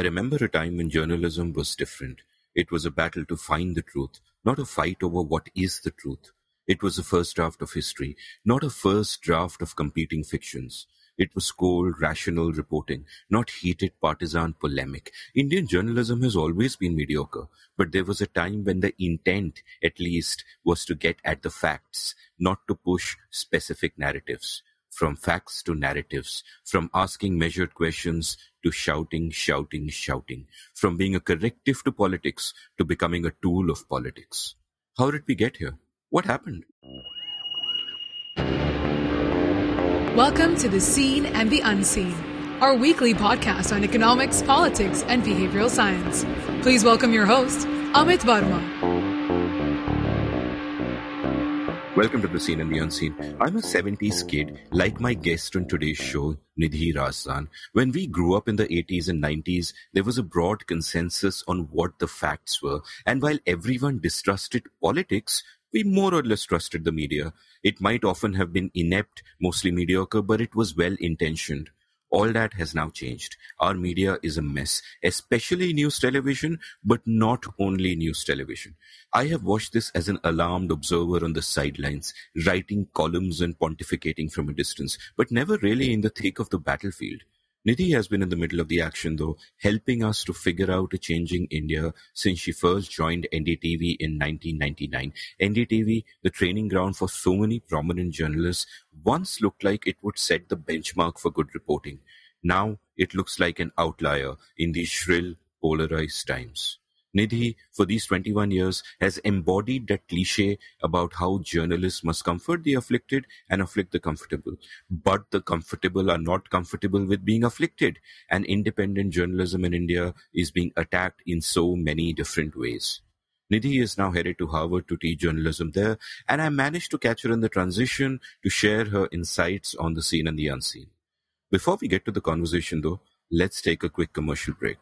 I remember a time when journalism was different. It was a battle to find the truth, not a fight over what is the truth. It was a first draft of history, not a first draft of competing fictions. It was cold, rational reporting, not heated partisan polemic. Indian journalism has always been mediocre, but there was a time when the intent, at least, was to get at the facts, not to push specific narratives. From facts to narratives, from asking measured questions to shouting, shouting, shouting, from being a corrective to politics to becoming a tool of politics. How did we get here? What happened? Welcome to The Seen and the Unseen, our weekly podcast on economics, politics, and behavioral science. Please welcome your host, Amit Varma. Welcome to The Seen and the Unseen. I'm a 70s kid, like my guest on today's show, Nidhi Razdan. When we grew up in the 80s and 90s, there was a broad consensus on what the facts were. And while everyone distrusted politics, we more or less trusted the media. It might often have been inept, mostly mediocre, but it was well intentioned. All that has now changed. Our media is a mess, especially news television, but not only news television. I have watched this as an alarmed observer on the sidelines, writing columns and pontificating from a distance, but never really in the thick of the battlefield. Nidhi has been in the middle of the action though, helping us to figure out a changing India since she first joined NDTV in 1999. NDTV, the training ground for so many prominent journalists, once looked like it would set the benchmark for good reporting. Now it looks like an outlier in these shrill, polarized times. Nidhi, for these 21 years, has embodied that cliche about how journalists must comfort the afflicted and afflict the comfortable. But the comfortable are not comfortable with being afflicted, and independent journalism in India is being attacked in so many different ways. Nidhi is now headed to Harvard to teach journalism there, and I managed to catch her in the transition to share her insights on the seen and the unseen. Before we get to the conversation, though, let's take a quick commercial break.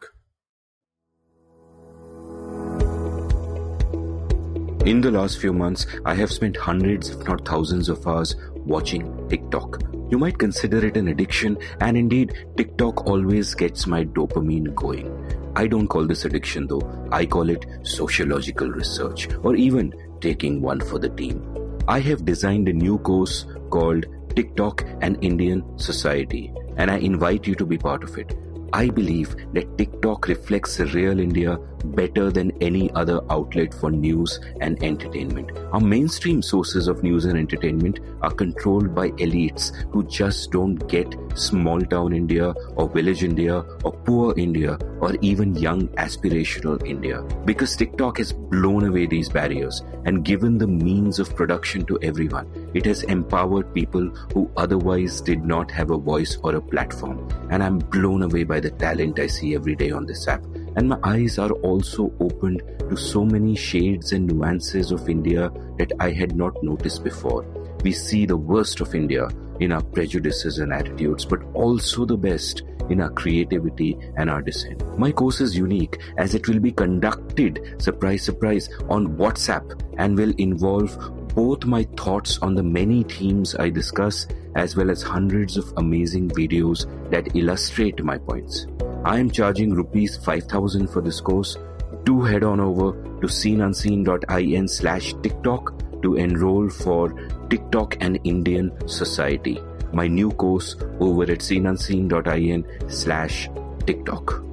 In the last few months, I have spent hundreds, if not thousands, of hours watching TikTok. You might consider it an addiction, and indeed, TikTok always gets my dopamine going. I don't call this addiction though, I call it sociological research, or even taking one for the team. I have designed a new course called TikTok and Indian Society, and I invite you to be part of it. I believe that TikTok reflects real India better than any other outlet for news and entertainment. Our mainstream sources of news and entertainment are controlled by elites who just don't get small town India or village India or poor India or even young aspirational India. Because TikTok has blown away these barriers and given the means of production to everyone. It has empowered people who otherwise did not have a voice or a platform. And I'm blown away by the talent I see every day on this app and my eyes are also opened to so many shades and nuances of India that I had not noticed before. We see the worst of India in our prejudices and attitudes, but also the best in our creativity and our dissent. My course is unique as it will be conducted, surprise, surprise, on WhatsApp and will involve both my thoughts on the many themes I discuss as well as hundreds of amazing videos that illustrate my points. I am charging rupees 5000 for this course. Do head on over to seenunseen.in slash TikTok to enroll for TikTok and Indian Society, my new course over at seenunseen.in slash TikTok.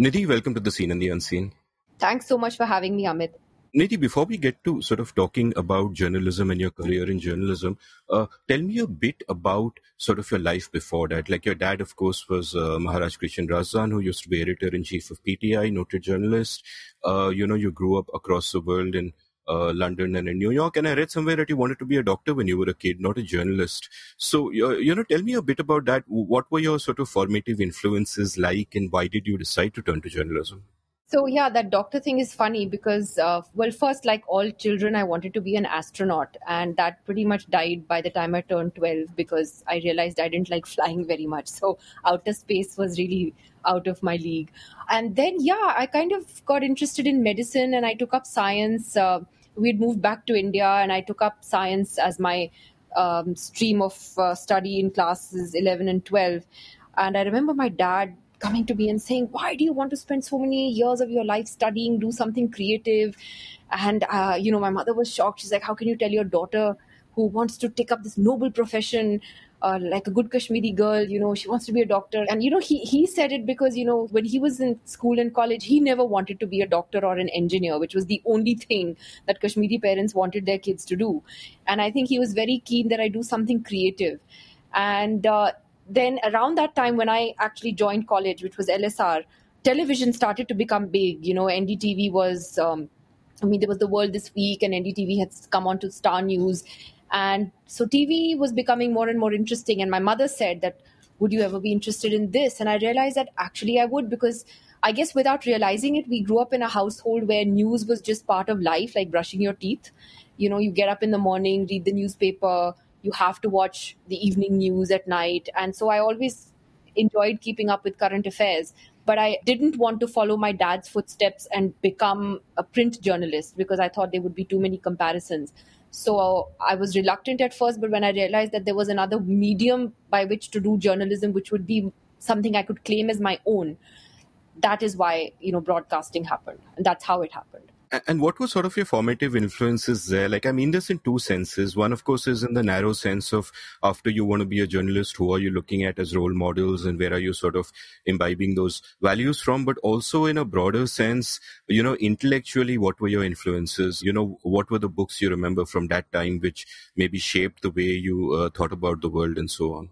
Nidhi, welcome to the Seen and the Unseen. Thanks so much for having me, Amit. Nidhi, before we get to sort of talking about journalism and your career in journalism, uh, tell me a bit about sort of your life before that. Like your dad, of course, was uh, Maharaj Krishan Razdan, who used to be editor in chief of PTI, noted journalist. Uh, you know, you grew up across the world in uh, London and in New York. And I read somewhere that you wanted to be a doctor when you were a kid, not a journalist. So, you know, tell me a bit about that. What were your sort of formative influences like, and why did you decide to turn to journalism? So yeah, that doctor thing is funny because, uh, well, first, like all children, I wanted to be an astronaut, and that pretty much died by the time I turned twelve because I realized I didn't like flying very much. So outer space was really out of my league. And then yeah, I kind of got interested in medicine, and I took up science. Uh, we'd moved back to India, and I took up science as my um, stream of uh, study in classes 11 and 12. And I remember my dad coming to me and saying, Why do you want to spend so many years of your life studying, do something creative? And, uh, you know, my mother was shocked. She's like, How can you tell your daughter who wants to take up this noble profession? Uh, like a good Kashmiri girl, you know, she wants to be a doctor. And, you know, he, he said it because, you know, when he was in school and college, he never wanted to be a doctor or an engineer, which was the only thing that Kashmiri parents wanted their kids to do. And I think he was very keen that I do something creative. And uh, then around that time when I actually joined college, which was LSR, television started to become big. You know, NDTV was, um, I mean, there was the World This Week, and NDTV had come on to Star News. And so TV was becoming more and more interesting. And my mother said that, would you ever be interested in this? And I realized that actually I would because I guess without realizing it, we grew up in a household where news was just part of life, like brushing your teeth. You know, you get up in the morning, read the newspaper, you have to watch the evening news at night. And so I always enjoyed keeping up with current affairs. But I didn't want to follow my dad's footsteps and become a print journalist because I thought there would be too many comparisons. So I was reluctant at first, but when I realized that there was another medium by which to do journalism, which would be something I could claim as my own, that is why you know broadcasting happened, and that's how it happened. And what were sort of your formative influences there? Like, I mean this in two senses. One, of course, is in the narrow sense of after you want to be a journalist, who are you looking at as role models and where are you sort of imbibing those values from? But also in a broader sense, you know, intellectually, what were your influences? You know, what were the books you remember from that time which maybe shaped the way you uh, thought about the world and so on?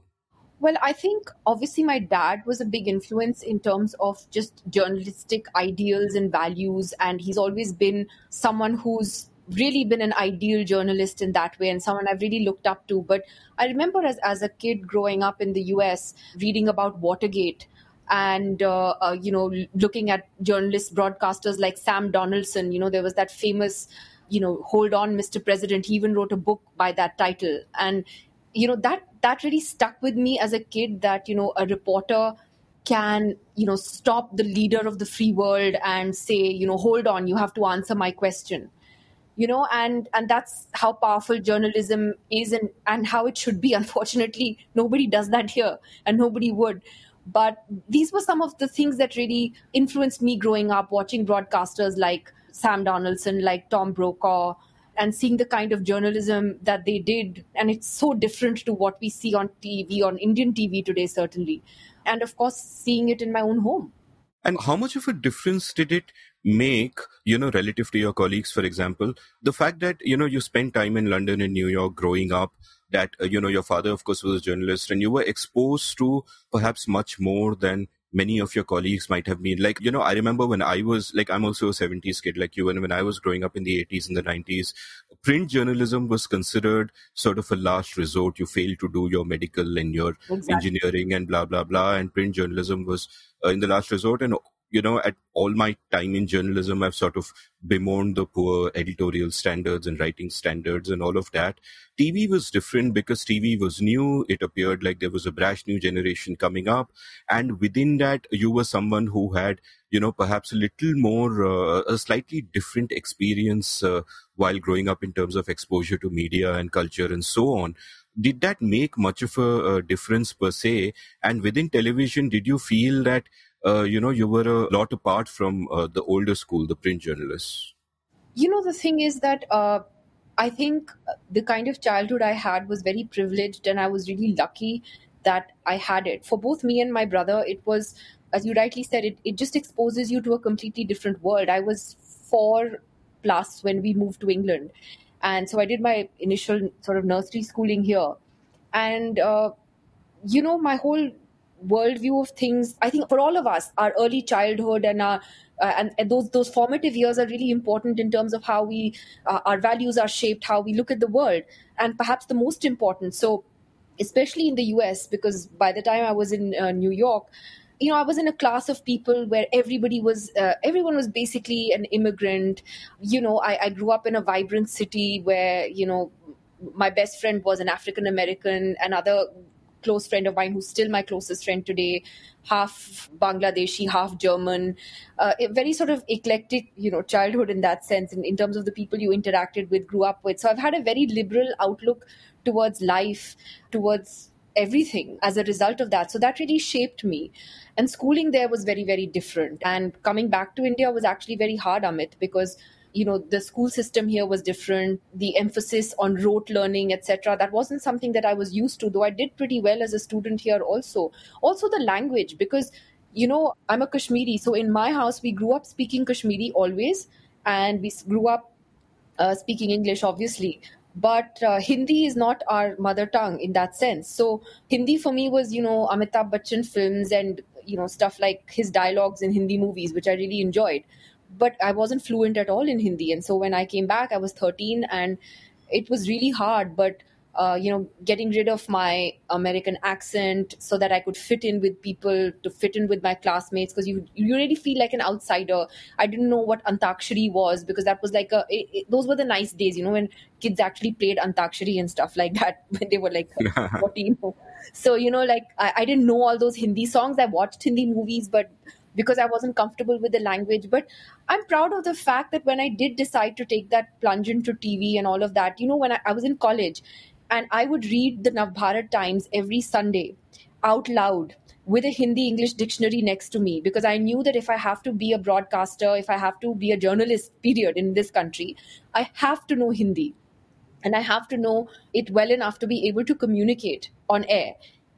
Well, I think obviously my dad was a big influence in terms of just journalistic ideals and values. And he's always been someone who's really been an ideal journalist in that way and someone I've really looked up to. But I remember as, as a kid growing up in the US, reading about Watergate and uh, uh, you know looking at journalists broadcasters like sam donaldson you know there was that famous you know hold on mr president he even wrote a book by that title and you know that that really stuck with me as a kid that you know a reporter can you know stop the leader of the free world and say you know hold on you have to answer my question. You know and and that's how powerful journalism is and and how it should be. Unfortunately nobody does that here and nobody would. But these were some of the things that really influenced me growing up watching broadcasters like sam donaldson like tom brokaw and seeing the kind of journalism that they did. And it's so different to what we see on TV, on Indian TV today, certainly. And of course, seeing it in my own home. And how much of a difference did it make, you know, relative to your colleagues, for example? The fact that, you know, you spent time in London and New York growing up, that, uh, you know, your father, of course, was a journalist and you were exposed to perhaps much more than many of your colleagues might have been like you know i remember when i was like i'm also a 70s kid like you and when i was growing up in the 80s and the 90s print journalism was considered sort of a last resort you failed to do your medical and your exactly. engineering and blah blah blah and print journalism was uh, in the last resort and you know, at all my time in journalism, I've sort of bemoaned the poor editorial standards and writing standards and all of that. TV was different because TV was new. It appeared like there was a brash new generation coming up. And within that, you were someone who had, you know, perhaps a little more, uh, a slightly different experience uh, while growing up in terms of exposure to media and culture and so on did that make much of a, a, difference per se? And within television, did you feel that uh, you know, you were a lot apart from uh, the older school, the print journalists. You know, the thing is that uh, I think the kind of childhood I had was very privileged, and I was really lucky that I had it. For both me and my brother, it was, as you rightly said, it, it just exposes you to a completely different world. I was four plus when we moved to England. And so I did my initial sort of nursery schooling here. And, uh, you know, my whole worldview of things. I think for all of us, our early childhood and our uh, and, and, those those formative years are really important in terms of how we uh, our values are shaped, how we look at the world, and perhaps the most important. So, especially in the U.S., because by the time I was in uh, New York, you know, I was in a class of people where everybody was, uh, everyone was basically an immigrant. You know, I, I grew up in a vibrant city where, you know, my best friend was an African American, and other close friend of mine who's still my closest friend today, half Bangladeshi, half German. Uh, very sort of eclectic, you know, childhood in that sense, in, in terms of the people you interacted with, grew up with. So I've had a very liberal outlook towards life, towards everything as a result of that. So that really shaped me. And schooling there was very, very different. And coming back to India was actually very hard, Amit, because you know the school system here was different. The emphasis on rote learning etc that wasn't something that i was used to though i did pretty well as a student here also. Also the language because you know i'm a kashmiri so in my house we grew up speaking kashmiri always and we grew up uh, speaking english obviously. But uh, hindi is not our mother tongue in that sense. So hindi for me was you know amitabh bachchan films and you know stuff like his dialogues in hindi movies which i really enjoyed but I wasn't fluent at all in Hindi. And so when I came back, I was 13 and it was really hard. But uh, you know, getting rid of my American accent so that I could fit in with people, to fit in with my classmates, because you you really feel like an outsider. I didn't know what Antakshari was because that was like a it, it, those were the nice days, you know, when kids actually played Antakshari and stuff like that when they were like 14. so you know, like I, I didn't know all those Hindi songs. I watched Hindi movies, but because I wasn't comfortable with the language. But I'm proud of the fact that when I did decide to take that plunge into TV and all of that, you know, when I, I was in college and I would read the Navbharat Times every Sunday out loud with a Hindi English dictionary next to me because I knew that if I have to be a broadcaster, if I have to be a journalist, period, in this country, I have to know Hindi. And I have to know it well enough to be able to communicate on air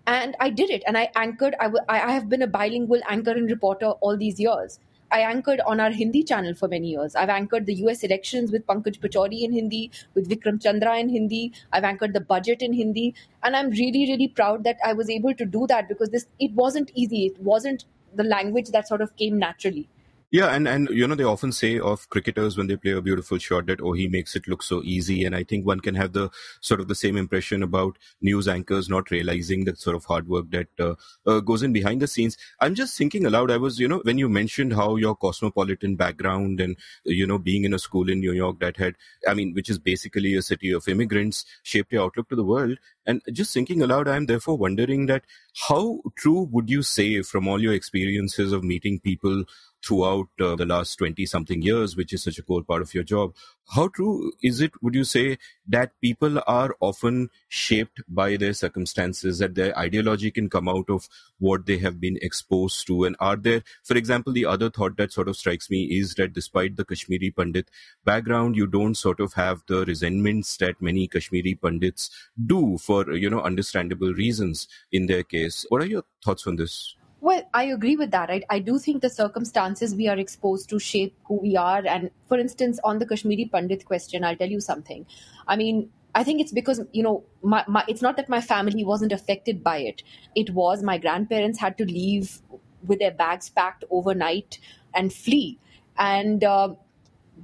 and I did it. And I anchored. I, w- I have been a bilingual anchor and reporter all these years. I anchored on our Hindi channel for many years. I've anchored the US elections with Pankaj Pachauri in Hindi, with Vikram Chandra in Hindi. I've anchored the budget in Hindi. And I'm really, really proud that I was able to do that because this it wasn't easy. It wasn't the language that sort of came naturally. Yeah, and, and you know, they often say of cricketers when they play a beautiful shot that, oh, he makes it look so easy. And I think one can have the sort of the same impression about news anchors not realizing the sort of hard work that uh, uh, goes in behind the scenes. I'm just thinking aloud. I was, you know, when you mentioned how your cosmopolitan background and, you know, being in a school in New York that had, I mean, which is basically a city of immigrants, shaped your outlook to the world. And just thinking aloud, I'm therefore wondering that how true would you say from all your experiences of meeting people throughout uh, the last 20 something years, which is such a core part of your job. How true is it, would you say, that people are often shaped by their circumstances, that their ideology can come out of what they have been exposed to? And are there, for example, the other thought that sort of strikes me is that despite the Kashmiri Pandit background, you don't sort of have the resentments that many Kashmiri Pandits do for, you know, understandable reasons in their case. What are your thoughts on this? Well, I agree with that. I, I do think the circumstances we are exposed to shape who we are. And for instance, on the Kashmiri Pandit question, I'll tell you something. I mean, I think it's because, you know, my, my, it's not that my family wasn't affected by it. It was my grandparents had to leave with their bags packed overnight and flee. And uh,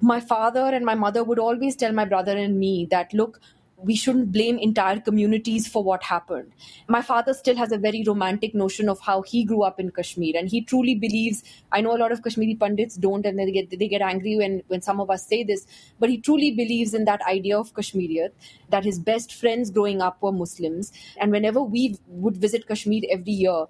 my father and my mother would always tell my brother and me that, look, we shouldn't blame entire communities for what happened. My father still has a very romantic notion of how he grew up in Kashmir, and he truly believes. I know a lot of Kashmiri pundits don't, and they get they get angry when when some of us say this, but he truly believes in that idea of Kashmiriyat. That his best friends growing up were Muslims, and whenever we would visit Kashmir every year,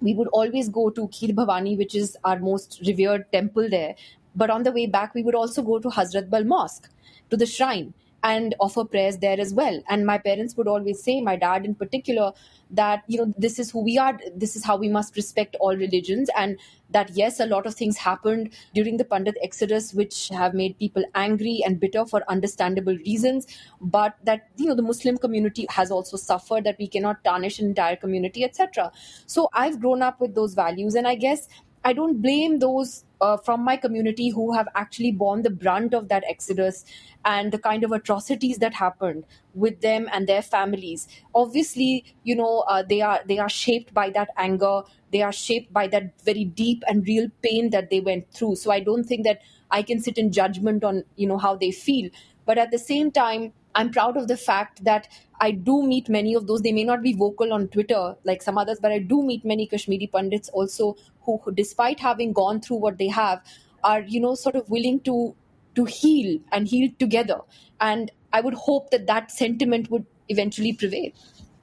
we would always go to Kheer Bhavani, which is our most revered temple there. But on the way back, we would also go to Hazrat Bal Mosque, to the shrine and offer prayers there as well. And my parents would always say, my dad in particular, that, you know, this is who we are, this is how we must respect all religions. And that, yes, a lot of things happened during the Pandit Exodus, which have made people angry and bitter for understandable reasons. But that, you know, the Muslim community has also suffered, that we cannot tarnish an entire community, etc. So I've grown up with those values. And I guess I don't blame those uh, from my community who have actually borne the brunt of that exodus and the kind of atrocities that happened with them and their families. Obviously, you know, uh, they are they are shaped by that anger. They are shaped by that very deep and real pain that they went through. So I don't think that I can sit in judgment on you know how they feel. But at the same time, I'm proud of the fact that I do meet many of those. They may not be vocal on Twitter like some others, but I do meet many Kashmiri pundits also who, who despite having gone through what they have, are you know sort of willing to to heal and heal together. And I would hope that that sentiment would eventually prevail.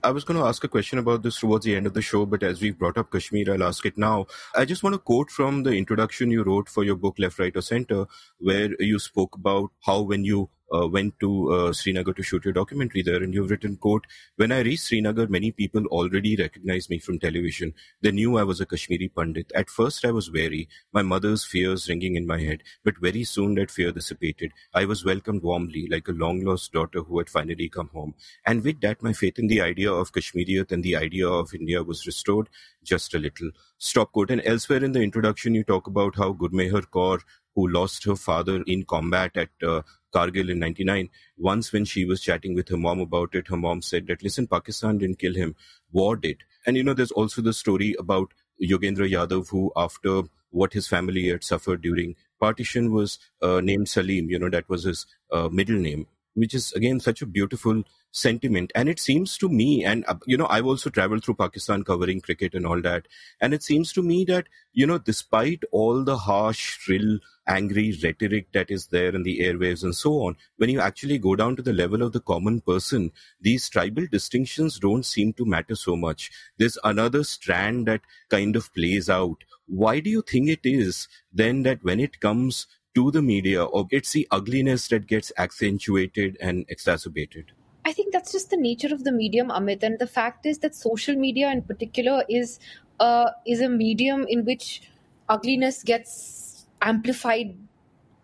I was going to ask a question about this towards the end of the show, but as we've brought up Kashmir, I'll ask it now. I just want to quote from the introduction you wrote for your book, Left, Right, or Center, where you spoke about how when you uh, went to uh, Srinagar to shoot your documentary there, and you've written, quote, when I reached Srinagar, many people already recognized me from television. They knew I was a Kashmiri Pandit. At first, I was wary, my mother's fears ringing in my head, but very soon that fear dissipated. I was welcomed warmly, like a long-lost daughter who had finally come home. And with that, my faith in the idea of Kashmiriyat and the idea of India was restored just a little. Stop quote. And elsewhere in the introduction, you talk about how Gurmehar Kaur who lost her father in combat at uh, Kargil in 99. Once when she was chatting with her mom about it, her mom said that, listen, Pakistan didn't kill him, war did. And you know, there's also the story about Yogendra Yadav, who after what his family had suffered during partition was uh, named Salim, you know, that was his uh, middle name, which is again such a beautiful sentiment. And it seems to me, and uh, you know, I've also traveled through Pakistan covering cricket and all that. And it seems to me that, you know, despite all the harsh, shrill, angry rhetoric that is there in the airwaves and so on, when you actually go down to the level of the common person, these tribal distinctions don't seem to matter so much. There's another strand that kind of plays out. Why do you think it is then that when it comes to the media, or it's the ugliness that gets accentuated and exacerbated? I think that's just the nature of the medium, Amit. And the fact is that social media, in particular, is uh, is a medium in which ugliness gets amplified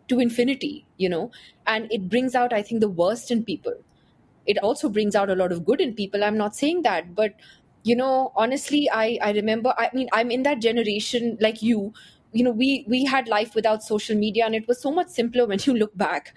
to infinity. You know, and it brings out, I think, the worst in people. It also brings out a lot of good in people. I'm not saying that, but you know, honestly, I I remember. I mean, I'm in that generation like you you know we we had life without social media and it was so much simpler when you look back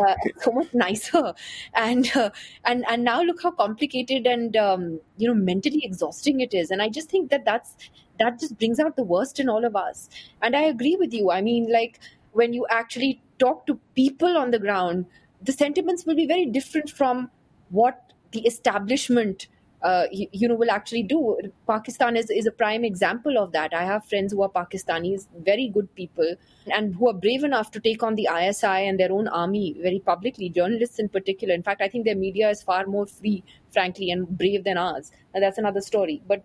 uh, so much nicer. And uh, and and now look how complicated and um, you know mentally exhausting it is. And i just think that that's that just brings out the worst in all of us. And i agree with you. I mean like when you actually talk to people on the ground the sentiments will be very different from what the establishment uh, you, you, know will actually do. Pakistan is, is a prime example of that. I have friends who are pakistanis very good people and who are brave enough to take on the isi and their own army very publicly journalists in particular. In fact i think their media is far more free frankly and brave than ours. And that's another story. But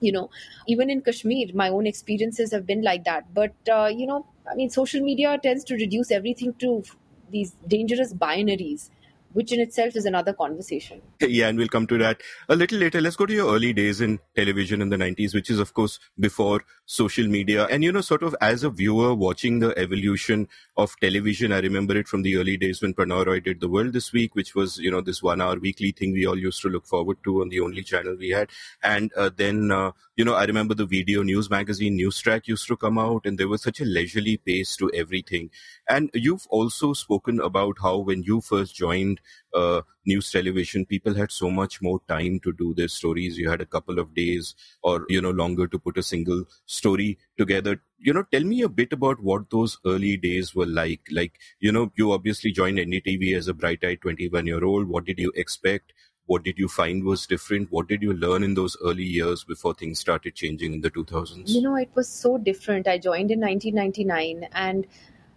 you know even in kashmir my own experiences have been like that. But uh, you know i mean social media tends to reduce everything to these dangerous binaries which in itself is another conversation. Yeah, and we'll come to that a little later. Let's go to your early days in television in the 90s, which is, of course, before social media. And, you know, sort of as a viewer watching the evolution of television, I remember it from the early days when Prannoy Roy did The World This Week, which was, you know, this one hour weekly thing we all used to look forward to on the only channel we had. And uh, then, uh, you know, I remember the video news magazine Newstrack used to come out, and there was such a leisurely pace to everything. And you've also spoken about how when you first joined uh, news television, people had so much more time to do their stories. You had a couple of days or, you know, longer to put a single story together. You know, tell me a bit about what those early days were like. Like, you know, you obviously joined NDTV as a bright eyed 21 year old. What did you expect? what did you find was different what did you learn in those early years before things started changing in the 2000s you know it was so different i joined in 1999 and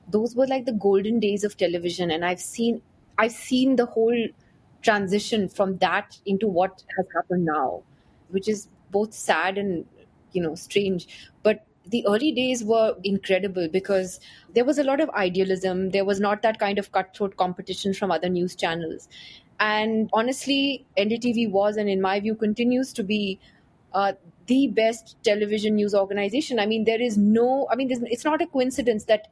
those were like the golden days of television and i've seen i've seen the whole transition from that into what has happened now which is both sad and you know strange but the early days were incredible because there was a lot of idealism. There was not that kind of cutthroat competition from other news channels. And honestly, NDTV was, and in my view, continues to be uh, the best television news organization. I mean, there is no, I mean, it's not a coincidence that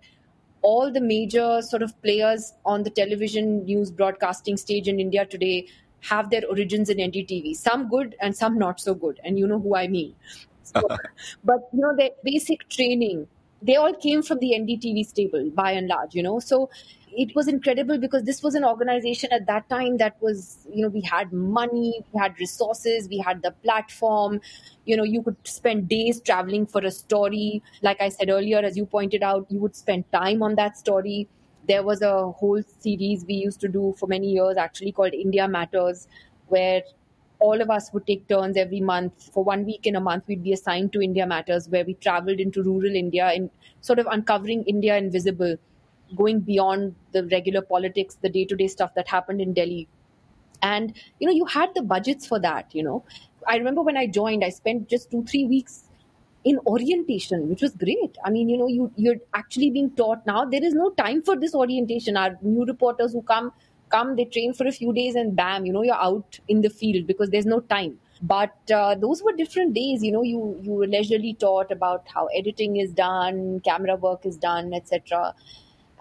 all the major sort of players on the television news broadcasting stage in India today have their origins in NDTV. Some good and some not so good. And you know who I mean. So, but, you know, their basic training, they all came from the NDTV stable by and large, you know. So it was incredible because this was an organization at that time that was you know we had money we had resources we had the platform. You know you could spend days traveling for a story. Like i said earlier as you pointed out you would spend time on that story. There was a whole series we used to do for many years actually called india matters where all of us would take turns every month. For one week in a month we'd be assigned to india matters where we traveled into rural india and sort of uncovering india invisible going beyond the regular politics, the day to day stuff that happened in Delhi. and you know you had the budgets for that you know. I remember when i joined i spent just two three weeks in orientation which was great. I mean you know you you're actually being taught now there is no time for this orientation. Our new reporters who come come they train for a few days and bam you know you're out in the field because there's no time. But uh, those were different days you know you you were leisurely taught about how editing is done camera work is done etc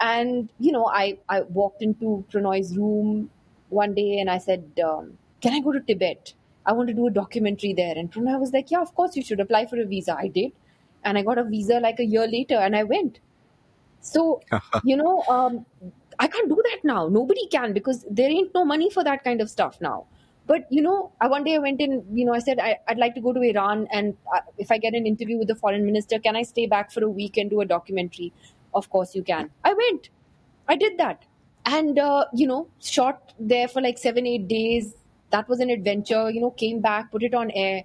and you know i i walked into prannoy's room one day and i said um, can i go to tibet? I want to do a documentary there. And pranoy was like yeah of course you should apply for a visa. I did. And i got a visa like a year later and i went. So you know um, i can't do that now. Nobody can because there ain't no money for that kind of stuff now. But you know, I, one day I went in. You know, I said I, would like to go to Iran, and uh, if I get an interview with the foreign minister, can I stay back for a week and do a documentary? Of course, you can. I went. I did that, and uh, you know, shot there for like seven, eight days. That was an adventure. You know, came back, put it on air.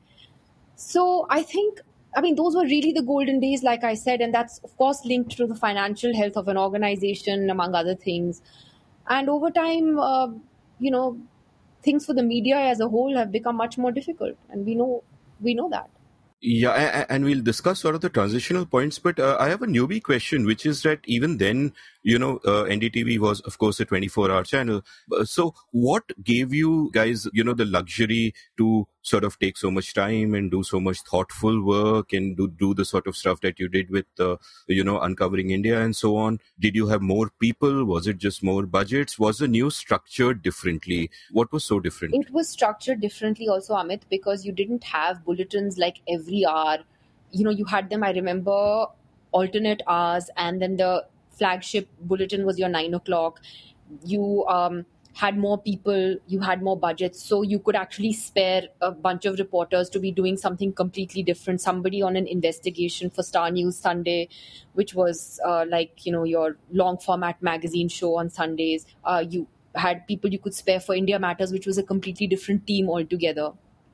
So I think I mean, those were really the golden days, like I said, and that's of course linked to the financial health of an organization, among other things. And over time, uh, you know, things for the media as a whole have become much more difficult, and we know we know that. Yeah, and we'll discuss sort of the transitional points, but uh, I have a newbie question, which is that even then, you know, uh, NDTV was, of course, a 24 hour channel. Uh, so what gave you guys, you know, the luxury to sort of take so much time and do so much thoughtful work and do, do the sort of stuff that you did with, uh, you know, uncovering India and so on? Did you have more people? Was it just more budgets? Was the news structured differently? What was so different? It was structured differently also, Amit, because you didn't have bulletins like every hour. You know, you had them, I remember, alternate hours, and then the flagship bulletin was your nine o'clock. You, um, had more people, you had more budgets, so you could actually spare a bunch of reporters to be doing something completely different. Somebody on an investigation for Star News Sunday, which was uh, like you know your long format magazine show on Sundays. Uh, you had people you could spare for India Matters, which was a completely different team altogether.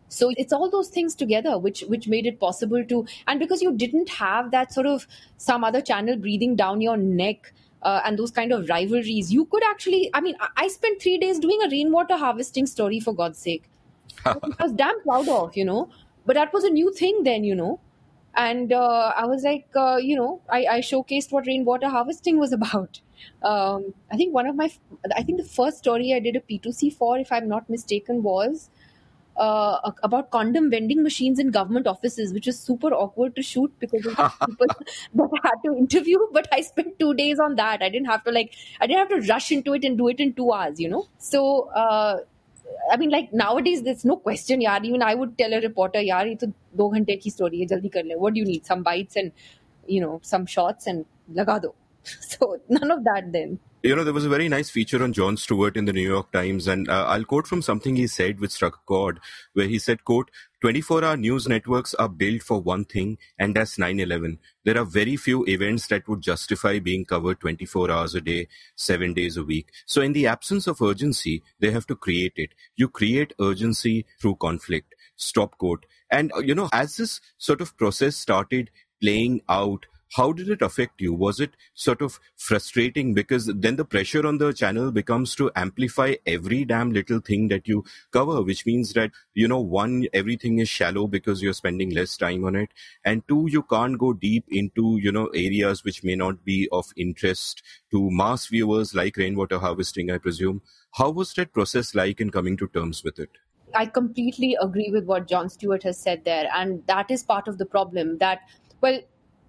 So it's all those things together which which made it possible to and because you didn't have that sort of some other channel breathing down your neck uh, and those kind of rivalries, you could actually. I mean, I, I spent three days doing a rainwater harvesting story for God's sake. I was damn proud of, you know. But that was a new thing then, you know. And uh, I was like, uh, you know, I, I, showcased what rainwater harvesting was about. Um, I think one of my, I think the first story I did a PTC for, if I'm not mistaken, was uh, about condom vending machines in government offices, which was super awkward to shoot because of people that I had to interview. But I spent two days on that. I didn't have to like, I didn't have to rush into it and do it in two hours, you know. So, uh, I mean, like nowadays, there's no question, yaar. Even I would tell a reporter, yaar, it's a दो घंटे की story है, जल्दी कर ले. What do you need? Some bites and, you know, some shots and लगा दो. So none of that then you know, there was a very nice feature on Jon Stewart in the New York Times, and uh, I'll quote from something he said which struck a chord, where he said, quote, 24-hour news networks are built for one thing, and that's 9-11. There are very few events that would justify being covered 24 hours a day, seven days a week. So in the absence of urgency, they have to create it. You create urgency through conflict. Stop quote. And, uh, you know, as this sort of process started playing out, how did it affect you? Was it sort of frustrating because then the pressure on the channel becomes to amplify every damn little thing that you cover, which means that, you know, one, everything is shallow because you're spending less time on it. And two, you can't go deep into, you know, areas which may not be of interest to mass viewers like rainwater harvesting, I presume. How was that process like in coming to terms with it? I completely agree with what Jon Stewart has said there. And that is part of the problem that, well,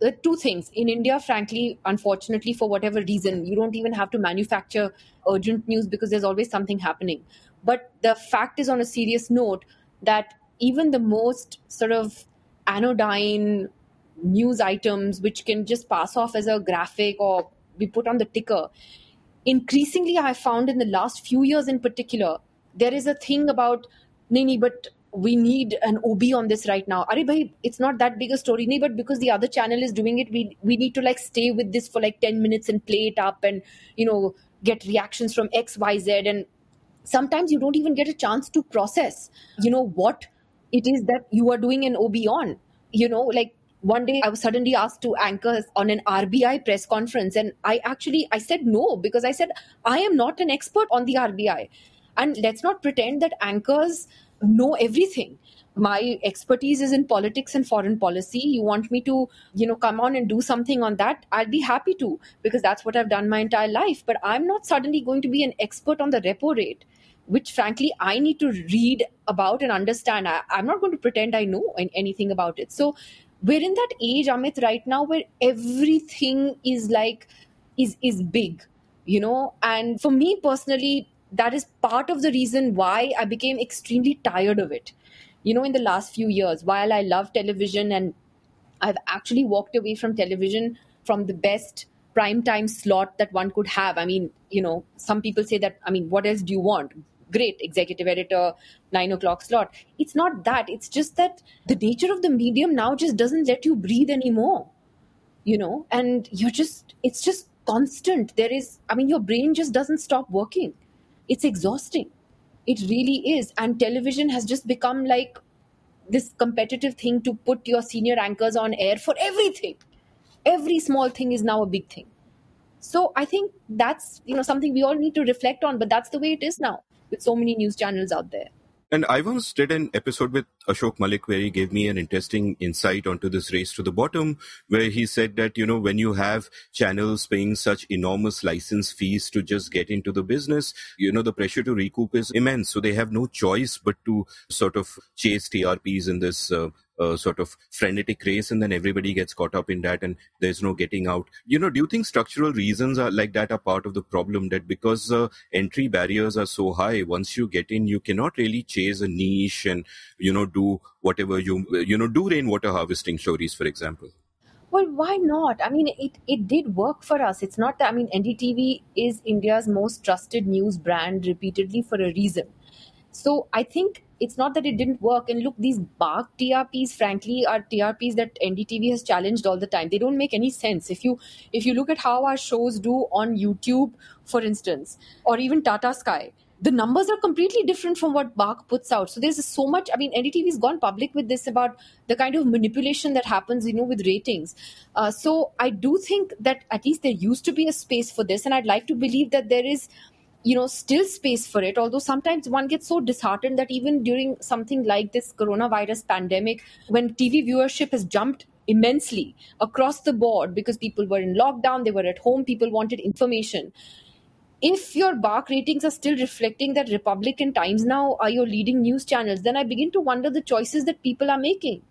uh, two things. In india frankly unfortunately for whatever reason you don't even have to manufacture urgent news because there's always something happening. But the fact is on a serious note that even the most sort of anodyne news items which can just pass off as a graphic or be put on the ticker increasingly i found in the last few years in particular there is a thing about nini but we need an OB on this right now. Are bhai, it's not that big a story, nahi, but because the other channel is doing it, we we need to like stay with this for like 10 minutes and play it up and you know get reactions from X, Y, Z. And sometimes you don't even get a chance to process, you know, what it is that you are doing an OB on. You know, like one day I was suddenly asked to anchor on an RBI press conference. And I actually I said no because I said I am not an expert on the RBI. And let's not pretend that anchors know everything. My expertise is in politics and foreign policy. You want me to you know come on and do something on that? I'd be happy to because that's what i've done my entire life. But i'm not suddenly going to be an expert on the repo rate which frankly i need to read about and understand. I, am not going to pretend i know anything about it. So we're in that age amit right now where everything is like is is big you know? And for me personally that is part of the reason why i became extremely tired of it. You know in the last few years while i love television and i've actually walked away from television from the best prime time slot that one could have. I mean you know some people say that i mean what else do you want? Great executive editor nine o'clock slot. It's not that. It's just that the nature of the medium now just doesn't let you breathe anymore you know? And you're just it's just constant. There is i mean your brain just doesn't stop working it's exhausting it really is. And television has just become like this competitive thing to put your senior anchors on air for everything. Every small thing is now a big thing. So I think that's you know something we all need to reflect on, but that's the way it is now with so many news channels out there. And I once did an episode with Ashok Malik where he gave me an interesting insight onto this race to the bottom, where he said that, you know, when you have channels paying such enormous license fees to just get into the business, you know, the pressure to recoup is immense. So they have no choice but to sort of chase TRPs in this uh, uh, sort of frenetic race and then everybody gets caught up in that and there's no getting out. You know do you think structural reasons are like that are part of the problem that because uh, entry barriers are so high once you get in you cannot really chase a niche and you know do whatever you you know do rainwater harvesting stories for example? Well why not? I mean it it did work for us. It's not that i mean ndtv is india's most trusted news brand repeatedly for a reason so I think it's not that it didn't work. And look, these BARC TRPs, frankly, are TRPs that NDTV has challenged all the time. They don't make any sense. If you if you look at how our shows do on YouTube, for instance, or even Tata Sky, the numbers are completely different from what BARC puts out. So there's so much. I mean, NDTV has gone public with this about the kind of manipulation that happens, you know, with ratings. Uh, so I do think that at least there used to be a space for this, and I'd like to believe that there is you know still space for it although sometimes one gets so disheartened that even during something like this coronavirus pandemic when tv viewership has jumped immensely across the board because people were in lockdown they were at home people wanted information if your BARC ratings are still reflecting that republican Times now are your leading news channels, then I begin to wonder the choices that people are making.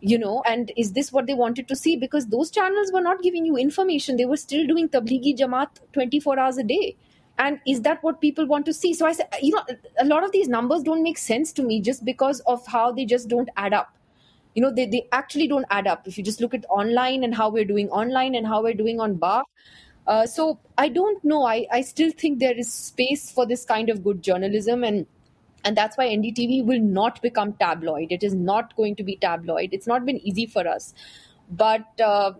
You know, and is this what they wanted to see? Because those channels were not giving you information. They were still doing Tablighi Jamaat 24 hours a day and is that what people want to see? So i said you know a lot of these numbers don't make sense to me just because of how they just don't add up. You know they, they actually don't add up. If you just look at online and how we're doing online and how we're doing on bar uh, so i don't know. I, I still think there is space for this kind of good journalism. And and that's why ndtv will not become tabloid. It is not going to be tabloid. It's not been easy for us. But uh,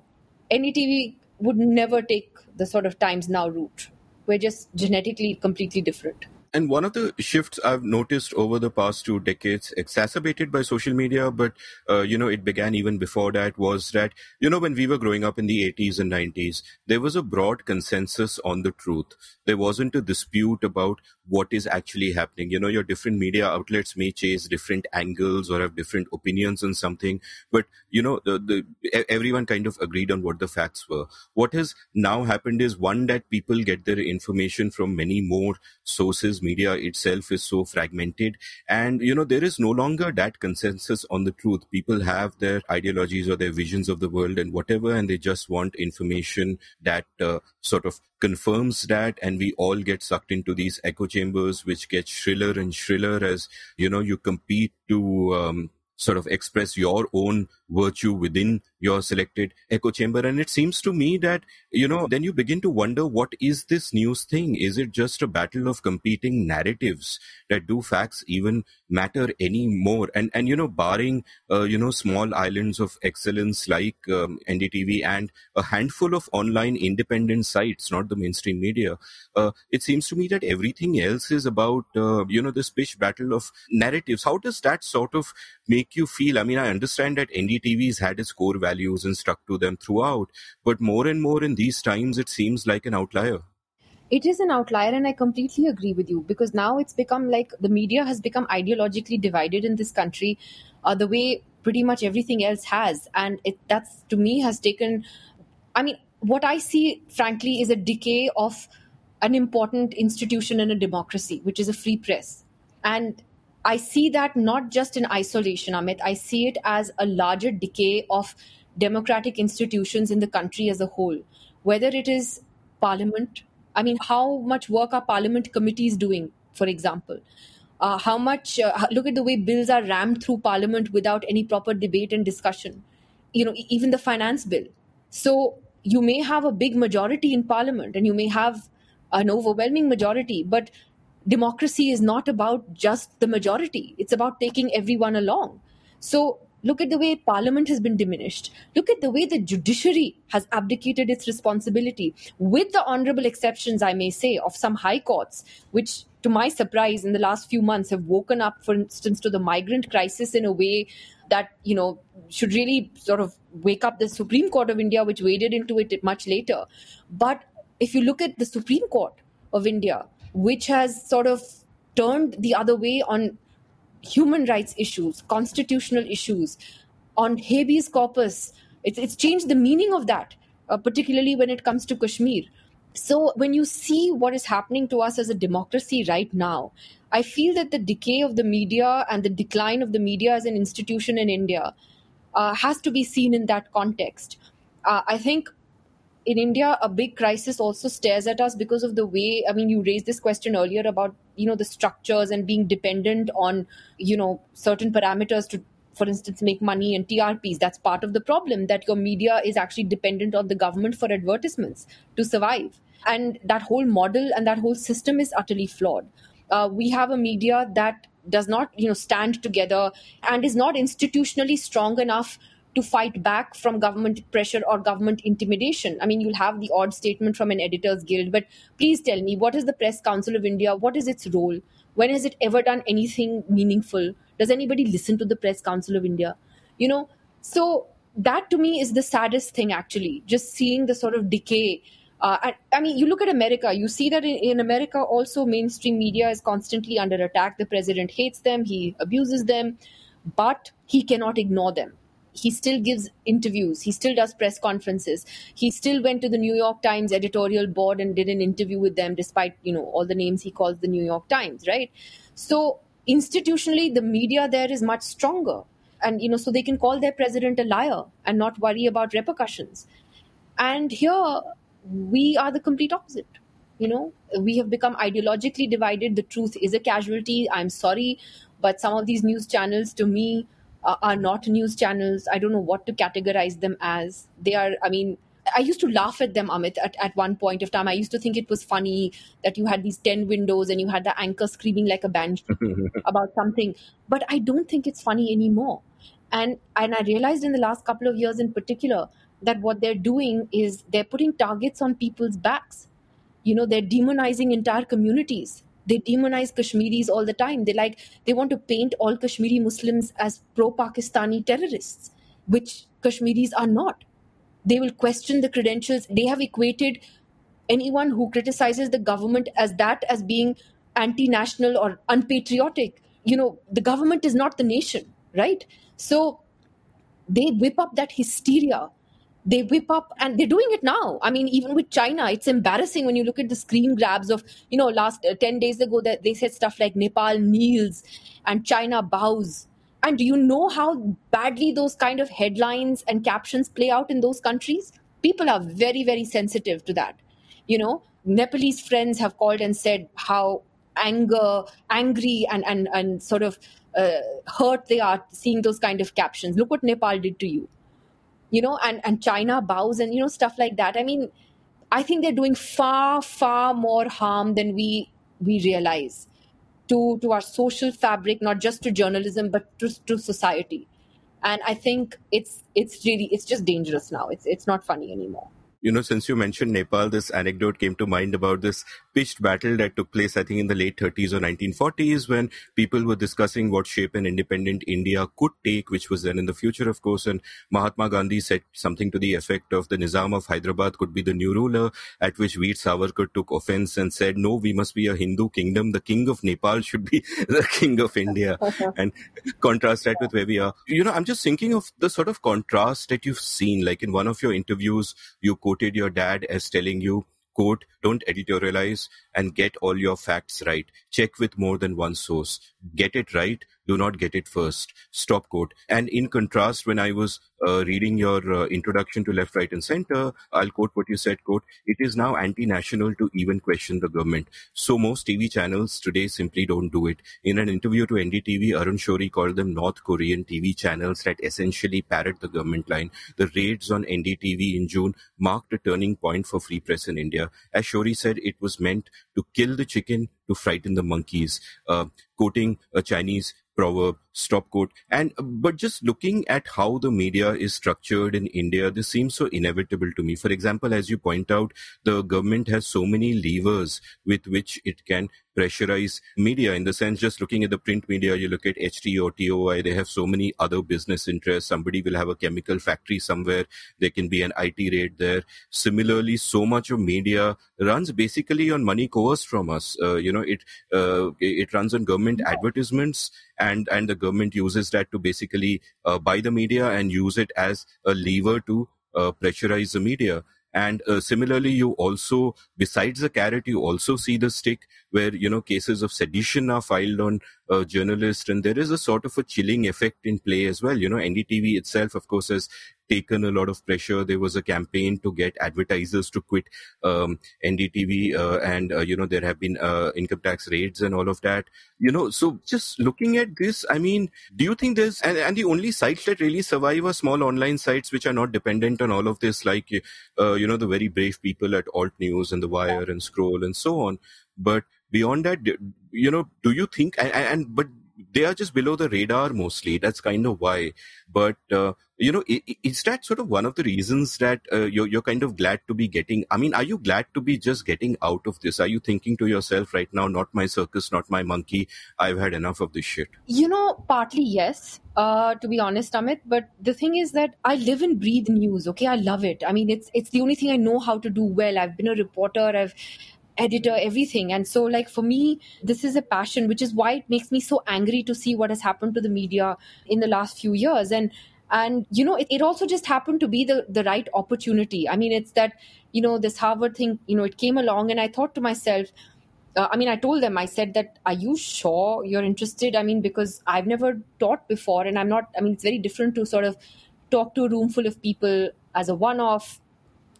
ndtv would never take the sort of times now route we're just genetically completely different. And one of the shifts I've noticed over the past two decades, exacerbated by social media, but uh, you know, it began even before that, was that you know, when we were growing up in the 80s and 90s, there was a broad consensus on the truth. There wasn't a dispute about what is actually happening. You know, your different media outlets may chase different angles or have different opinions on something, but you know, the, the everyone kind of agreed on what the facts were. What has now happened is one that people get their information from many more sources media itself is so fragmented and you know there is no longer that consensus on the truth people have their ideologies or their visions of the world and whatever and they just want information that uh, sort of confirms that and we all get sucked into these echo chambers which get shriller and shriller as you know you compete to um, sort of express your own virtue within your selected echo chamber. And it seems to me that, you know, then you begin to wonder what is this news thing? Is it just a battle of competing narratives that do facts even matter anymore? And, and, you know, barring, uh, you know, small islands of excellence like um, NDTV and a handful of online independent sites, not the mainstream media, uh, it seems to me that everything else is about, uh, you know, this pitch battle of narratives. How does that sort of make you feel? I mean, I understand that NDTV TV's had its core values and stuck to them throughout. But more and more in these times, it seems like an outlier. it is an outlier and i completely agree with you because now it's become like the media has become ideologically divided in this country uh, the way pretty much everything else has and it that's to me has taken i mean what i see frankly is a decay of an important institution in a democracy which is a free press and i see that not just in isolation amit i see it as a larger decay of democratic institutions in the country as a whole whether it is parliament I mean, how much work are parliament committees doing, for example? Uh, how much, uh, look at the way bills are rammed through parliament without any proper debate and discussion. You know, even the finance bill. So you may have a big majority in parliament and you may have an overwhelming majority, but democracy is not about just the majority, it's about taking everyone along. So Look at the way parliament has been diminished. Look at the way the judiciary has abdicated its responsibility, with the honorable exceptions, I may say, of some high courts, which, to my surprise, in the last few months have woken up, for instance, to the migrant crisis in a way that, you know, should really sort of wake up the Supreme Court of India, which waded into it much later. But if you look at the Supreme Court of India, which has sort of turned the other way on human rights issues, constitutional issues, on habeas corpus. It's, it's changed the meaning of that, uh, particularly when it comes to Kashmir. So, when you see what is happening to us as a democracy right now, I feel that the decay of the media and the decline of the media as an institution in India uh, has to be seen in that context. Uh, I think in India, a big crisis also stares at us because of the way. I mean, you raised this question earlier about you know the structures and being dependent on you know certain parameters to, for instance, make money and TRPs. That's part of the problem that your media is actually dependent on the government for advertisements to survive, and that whole model and that whole system is utterly flawed. Uh, we have a media that does not you know stand together and is not institutionally strong enough to fight back from government pressure or government intimidation. I mean, you'll have the odd statement from an editors guild, but please tell me what is the Press Council of India? What is its role? When has it ever done anything meaningful? Does anybody listen to the Press Council of India? You know, so that to me is the saddest thing actually, just seeing the sort of decay. Uh, I, I, mean, you look at America, you see that in, in America also mainstream media is constantly under attack. The president hates them, he abuses them, but he cannot ignore them he still gives interviews. He still does press conferences. He still went to the new york times editorial board and did an interview with them despite you know all the names he calls the new york times right? So institutionally the media there is much stronger. And you know so they can call their president a liar and not worry about repercussions. And here we are the complete opposite. You know we have become ideologically divided. The truth is a casualty. I'm sorry but some of these news channels to me uh, are not news channels. I don't know what to categorize them as. They are, I mean, I used to laugh at them, Amit, at, at one point of time. I used to think it was funny that you had these 10 windows and you had the anchor screaming like a banshee about something. But I don't think it's funny anymore. And, and I realized in the last couple of years in particular that what they're doing is they're putting targets on people's backs. You know, they're demonizing entire communities they demonize Kashmiris all the time. They like they want to paint all Kashmiri Muslims as pro-Pakistani terrorists, which Kashmiris are not. They will question the credentials. They have equated anyone who criticizes the government as that as being anti-national or unpatriotic. You know, the government is not the nation, right? So they whip up that hysteria they whip up and they're doing it now. I mean even with china it's embarrassing when you look at the screen grabs of you know last uh, 10 days ago that they said stuff like nepal kneels and china bows. And do you know how badly those kind of headlines and captions play out in those countries? People are very very sensitive to that. You know nepalese friends have called and said how anger angry and and and sort of uh, hurt they are seeing those kind of captions. Look what nepal did to you you know, and, and China bows and, you know, stuff like that. I mean, I think they're doing far, far more harm than we we realize to to our social fabric, not just to journalism, but to, to society. And I think it's it's really it's just dangerous now. It's it's not funny anymore. You know, since you mentioned Nepal, this anecdote came to mind about this pitched battle that took place, I think, in the late 30s or 1940s when people were discussing what shape an independent India could take, which was then in the future, of course. And Mahatma Gandhi said something to the effect of the Nizam of Hyderabad could be the new ruler, at which Veer Savarkar took offense and said, no, we must be a Hindu kingdom. The king of Nepal should be the king of India. and contrast that with where we are. You know, I'm just thinking of the sort of contrast that you've seen. Like in one of your interviews, you quoted your dad as telling you, quote, don't editorialize and get all your facts right. Check with more than one source. Get it right. Do not get it first. Stop quote. And in contrast, when I was uh, reading your uh, introduction to left, right, and center, I'll quote what you said, quote, it is now anti-national to even question the government. So most TV channels today simply don't do it. In an interview to NDTV, Arun Shourie called them North Korean TV channels that essentially parrot the government line. The raids on NDTV in June marked a turning point for free press in India. As Shourie said, it was meant to kill the chicken to frighten the monkeys. Uh, quoting a Chinese proverb, stop quote. And but just looking at how the media is structured in India, this seems so inevitable to me. For example, as you point out, the government has so many levers with which it can pressurize media. In the sense just looking at the print media you look at HT or TOI they have so many other business interests. Somebody will have a chemical factory somewhere. There can be an IT raid there. Similarly so much of media runs basically on money coerced from us. Uh, you know it uh, it runs on government advertisements and and the government uses that to basically uh, buy the media and use it as a lever to uh, pressurize the media and uh, similarly, you also, besides the carrot, you also see the stick where, you know, cases of sedition are filed on uh, journalists. And there is a sort of a chilling effect in play as well. You know, NDTV itself, of course, has taken a lot of pressure. There was a campaign to get advertisers to quit um, NDTV, uh, and uh, you know there have been uh, income tax raids and all of that. You know, so just looking at this, I mean, do you think there's and, and the only sites that really survive are small online sites which are not dependent on all of this, like uh, you know the very brave people at Alt News and The Wire and Scroll and so on. But beyond that, you know, do you think and, and but they are just below the radar mostly. That's kind of why. But uh, you know, is that sort of one of the reasons that uh, you're you're kind of glad to be getting? I mean, are you glad to be just getting out of this? Are you thinking to yourself right now, not my circus, not my monkey? I've had enough of this shit. You know, partly yes. Uh, to be honest, Amit. But the thing is that I live and breathe news. Okay, I love it. I mean, it's it's the only thing I know how to do well. I've been a reporter. I've editor, everything. And so, like, for me, this is a passion, which is why it makes me so angry to see what has happened to the media in the last few years. And and you know it, it also just happened to be the the right opportunity i mean it's that you know this harvard thing you know it came along and i thought to myself uh, i mean i told them i said that are you sure you're interested i mean because i've never taught before and i'm not i mean it's very different to sort of talk to a room full of people as a one off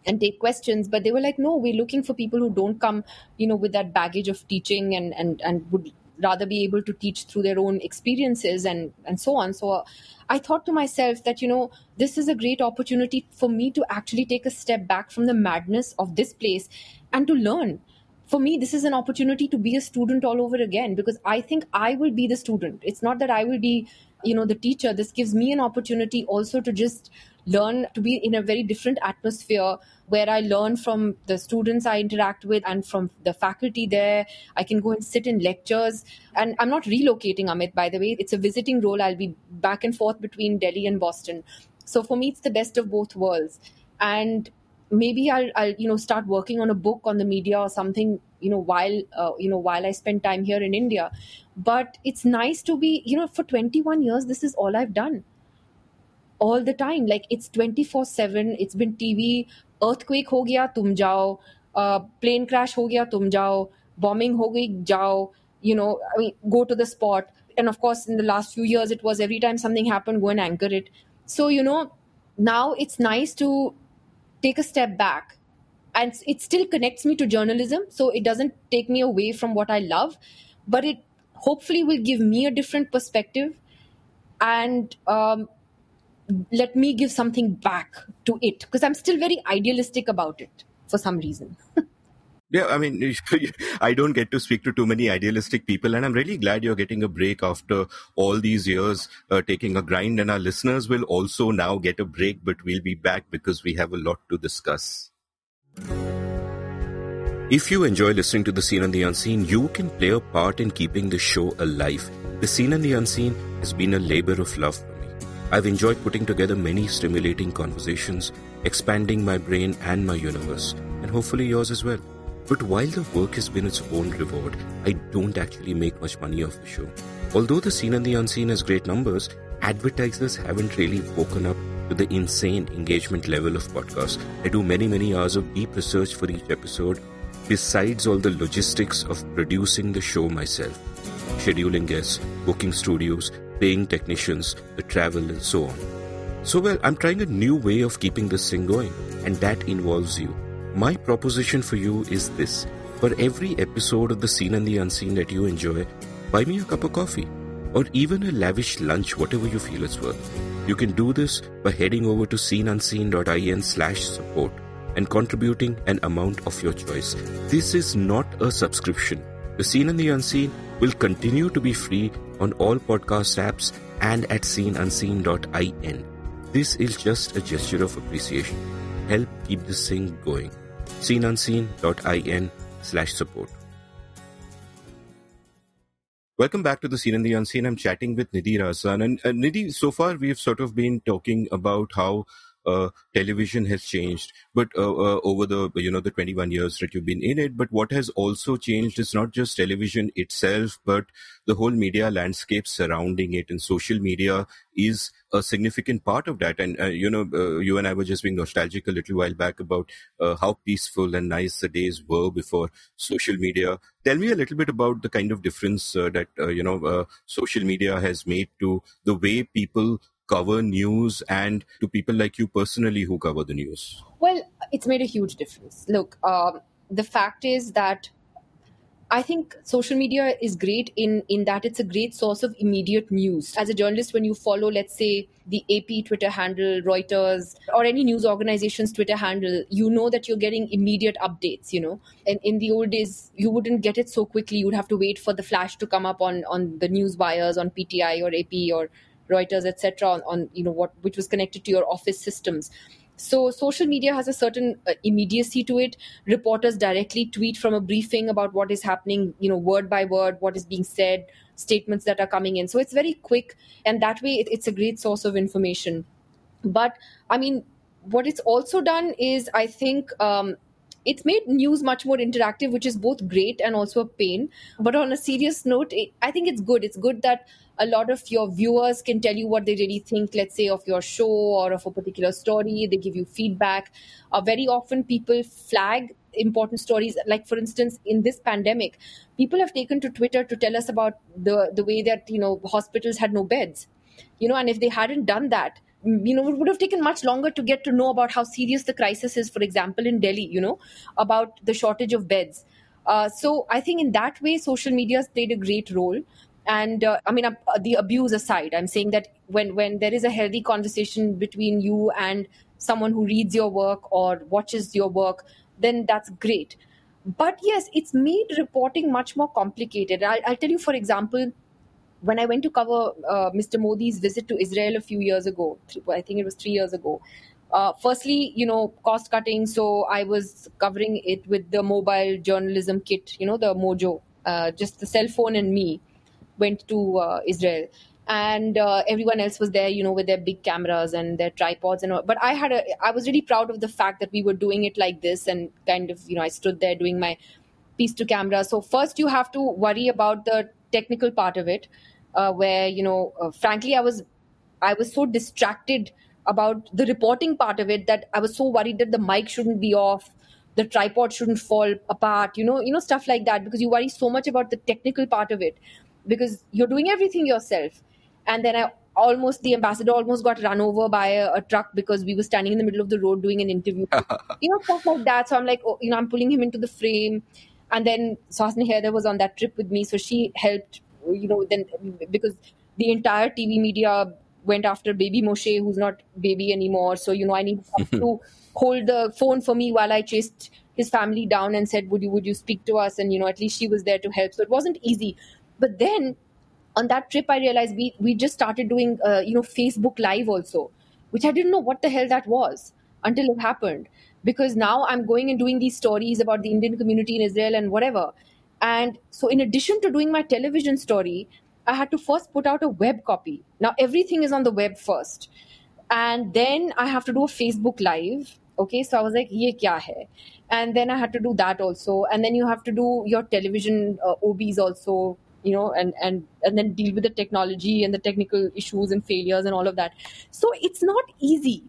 and take questions but they were like no we're looking for people who don't come you know with that baggage of teaching and and and would rather be able to teach through their own experiences and and so on. So i thought to myself that you know this is a great opportunity for me to actually take a step back from the madness of this place and to learn for me this is an opportunity to be a student all over again because i think i will be the student it's not that i will be you know the teacher this gives me an opportunity also to just learn to be in a very different atmosphere where I learn from the students I interact with and from the faculty there. I can go and sit in lectures. And I'm not relocating, Amit, by the way. It's a visiting role. I'll be back and forth between Delhi and Boston. So for me, it's the best of both worlds. And maybe I'll, I'll you know, start working on a book on the media or something, you know, while, uh, you know, while I spend time here in India. But it's nice to be, you know, for 21 years, this is all I've done. All the time. Like it's 24 7 it's been tv earthquake ho gaya tum jao. Uh, plane crash ho gaya tum jao. Bombing ho gayi jao. You know i mean go to the spot. And of course in the last few years it was every time something happened go and anchor it. So you know now it's nice to take a step back and it still connects me to journalism so it doesn't take me away from what i love but it hopefully will give me a different perspective and um, let me give something back to it because I'm still very idealistic about it for some reason. Yeah, I mean, I don't get to speak to too many idealistic people, and I'm really glad you're getting a break after all these years uh, taking a grind. And our listeners will also now get a break, but we'll be back because we have a lot to discuss. If you enjoy listening to The Seen and the Unseen, you can play a part in keeping the show alive. The Seen and the Unseen has been a labor of love for me. I've enjoyed putting together many stimulating conversations, expanding my brain and my universe, and hopefully yours as well. But while the work has been its own reward, I don't actually make much money off the show. Although The Seen and the Unseen has great numbers, advertisers haven't really woken up to the insane engagement level of podcasts. I do many, many hours of deep research for each episode besides all the logistics of producing the show myself, scheduling guests, booking studios, paying technicians, the travel, and so on. So, well, I'm trying a new way of keeping this thing going, and that involves you. My proposition for you is this for every episode of The Seen and the Unseen that you enjoy, buy me a cup of coffee or even a lavish lunch, whatever you feel it's worth. You can do this by heading over to seenunseen.in slash support and contributing an amount of your choice. This is not a subscription. The Seen and the Unseen will continue to be free on all podcast apps and at seenunseen.in. This is just a gesture of appreciation. Help keep this thing going. seenunseen.in slash support. Welcome back to the Seen and the Unseen. I'm chatting with Nidhi Razdan. And uh, Nidhi, so far we've sort of been talking about how uh, television has changed, but uh, uh, over the you know the 21 years that you've been in it. But what has also changed is not just television itself, but the whole media landscape surrounding it, and social media is a significant part of that. And uh, you know, uh, you and I were just being nostalgic a little while back about uh, how peaceful and nice the days were before social media. Tell me a little bit about the kind of difference that you know social media has made to the way people cover news and to people like you personally who cover the news? Well, it's made a huge difference. Look, um, the fact is that I think social media is great in in that it's a great source of immediate news. As a journalist, when you follow, let's say, the AP Twitter handle, Reuters, or any news organization's Twitter handle, you know that you're getting immediate updates. You know, and in the old days, you wouldn't get it so quickly. You would have to wait for the flash to come up on on the news wires on PTI or AP or Reuters, etc., on, on, you know what which was connected to your office systems. So social media has a certain uh, immediacy to it. Reporters directly tweet from a briefing about what is happening, you know, word by word, what is being said, statements that are coming in. So it's very quick, and that way it, it's a great source of information. But I mean, what it's also done is, I think, um, it's made news much more interactive, which is both great and also a pain. But on a serious note, it, I think it's good. It's good that a lot of your viewers can tell you what they really think, let's say, of your show or of a particular story. They give you feedback. Uh, very often, people flag important stories. Like, for instance, in this pandemic, people have taken to Twitter to tell us about the, the way that, you know, hospitals had no beds. You know, and if they hadn't done that, you know, it would have taken much longer to get to know about how serious the crisis is, for example, in Delhi, you know, about the shortage of beds. Uh, so I think in that way, social media has played a great role. And uh, i mean uh, the abuse aside i'm saying that when when there is a healthy conversation between you and someone who reads your work or watches your work then that's great. But yes it's made reporting much more complicated. I'll, I'll tell you for example when i went to cover uh, mr modi's visit to israel a few years ago i think it was 3 years ago uh, firstly, you know, cost cutting. So I was covering it with the mobile journalism kit, you know, the Mojo, uh, just the cell phone and me went to uh, Israel. And uh, everyone else was there you know with their big cameras and their tripods and all. But i had a i was really proud of the fact that we were doing it like this and kind of you know i stood there doing my piece to camera. So first you have to worry about the technical part of it uh, where you know uh, frankly i was i was so distracted about the reporting part of it that i was so worried that the mic shouldn't be off the tripod shouldn't fall apart you know you know stuff like that because you worry so much about the technical part of it because you're doing everything yourself. And then I almost the ambassador almost got run over by a, a, truck because we were standing in the middle of the road doing an interview. you know, stuff like that. So I'm like, oh, you know, I'm pulling him into the frame. And then Suhasini Haidar was on that trip with me, so she helped. You know, then because the entire TV media went after Baby Moshe, who's not baby anymore. So you know, I need to hold the phone for me while I chased his family down and said, "Would you would you speak to us?" And you know, at least she was there to help. So it wasn't easy. But then on that trip, I realized we we just started doing uh, you know Facebook Live also, which I didn't know what the hell that was until it happened. because now I'm going and doing these stories about the Indian community in Israel and whatever. And so, in addition to doing my television story, I had to first put out a web copy. Now, everything is on the web first. And then I have to do a Facebook Live. Okay, so I was like, ye kya hai? And then I had to do that also. And then you have to do your television uh, OBs also, you know, and, and, and then deal with the technology and the technical issues and failures and all of that. So it's not easy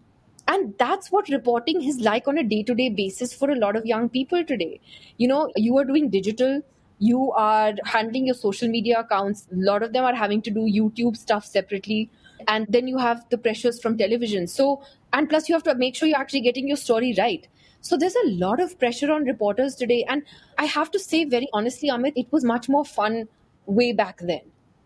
and that's what reporting is like on a day to day basis for a lot of young people today. You know, you are doing digital, you are handling your social media accounts. A lot of them are having to do YouTube stuff separately. And then you have the pressures from television. So, and plus you have to make sure you're actually getting your story right. So there's a lot of pressure on reporters today. And I have to say very honestly, Amit, it was much more fun way back then.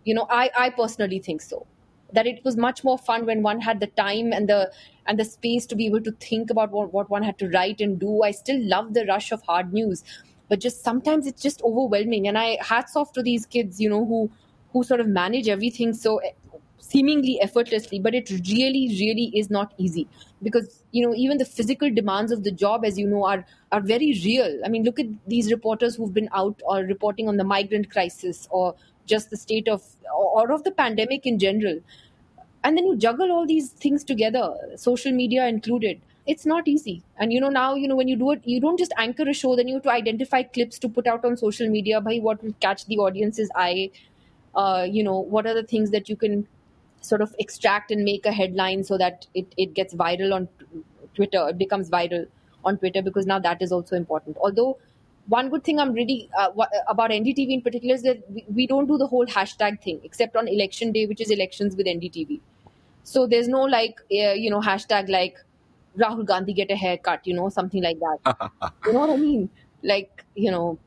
You know, I, I personally think so that it was much more fun when one had the time and the and the space to be able to think about what, what one had to write and do i still love the rush of hard news but just sometimes it's just overwhelming. And i hats off to these kids you know who who sort of manage everything so eh, seemingly effortlessly but it really really is not easy. Because you know even the physical demands of the job as you know are are very real. I mean look at these reporters who've been out or reporting on the migrant crisis or just the state of or of the pandemic in general. And then you juggle all these things together social media included it's not easy. And you know now you know when you do it you don't just anchor a show then you have to identify clips to put out on social media. By what will catch the audience's eye? Uh, you know what are the things that you can sort of extract and make a headline so that it, it gets viral on twitter it becomes viral on twitter because now that is also important. Although one good thing I'm really uh, about NDTV in particular is that we, we, don't do the whole hashtag thing except on election day, which is elections with NDTV. So there's no like uh, you know hashtag like Rahul Gandhi get a haircut, you know, something like that. you know what I mean? Like, you know,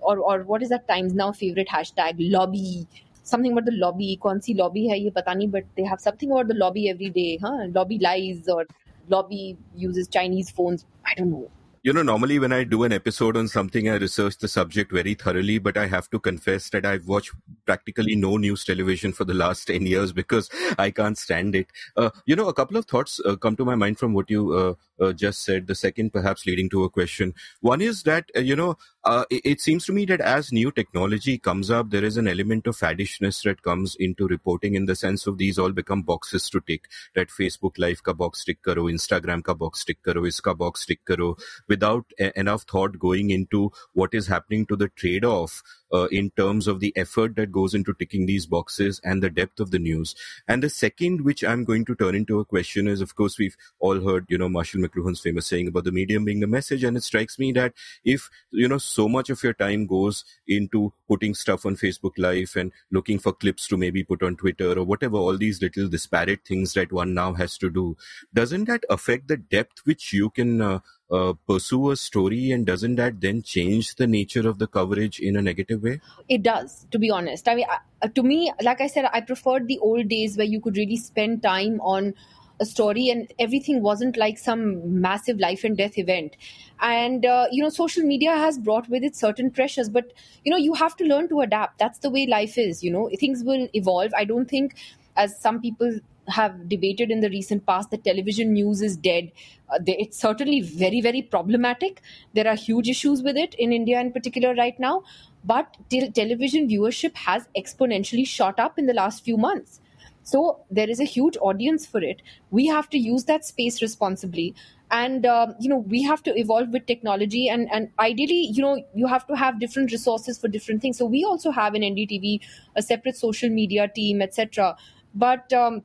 or, or what is that Times Now favorite hashtag? Lobby. Something about the lobby. Kaun lobby hai, ye pata but they have something about the lobby every day. Huh? Lobby lies or lobby uses Chinese phones. I don't know you know, normally when I do an episode on something, I research the subject very thoroughly, but I have to confess that I've watched practically no news television for the last 10 years because I can't stand it. Uh, you know, a couple of thoughts uh, come to my mind from what you uh, just said. The second, perhaps leading to a question. One is that, uh, you know, uh, it, it, seems to me that as new technology comes up, there is an element of faddishness that comes into reporting in the sense of these all become boxes to tick. That Facebook Live ka box tick karo, Instagram ka box tick karo, iska box tick karo without a- enough thought going into what is happening to the trade off uh, in terms of the effort that goes into ticking these boxes and the depth of the news. And the second, which I'm going to turn into a question is, of course, we've all heard, you know, Marshall McLuhan's famous saying about the medium being the message. And it strikes me that if, you know, so much of your time goes into putting stuff on Facebook Live and looking for clips to maybe put on Twitter or whatever, all these little disparate things that one now has to do, doesn't that affect the depth which you can uh, uh, pursue a story and doesn't that then change the nature of the coverage in a negative way? It does to be honest. I mean uh, to me like i said i preferred the old days where you could really spend time on a story and everything wasn't like some massive life and death event. And uh, you know social media has brought with it certain pressures but you know you have to learn to adapt. That's the way life is you know. Things will evolve. I don't think as some people have debated in the recent past that television news is dead. Uh, they, it's certainly very, very problematic. There are huge issues with it in India in particular right now. But te- television viewership has exponentially shot up in the last few months. So there is a huge audience for it. We have to use that space responsibly. And uh, you know we have to evolve with technology, and and ideally, you know, you have to have different resources for different things. So we also have in NDTV a separate social media team, etc. But um,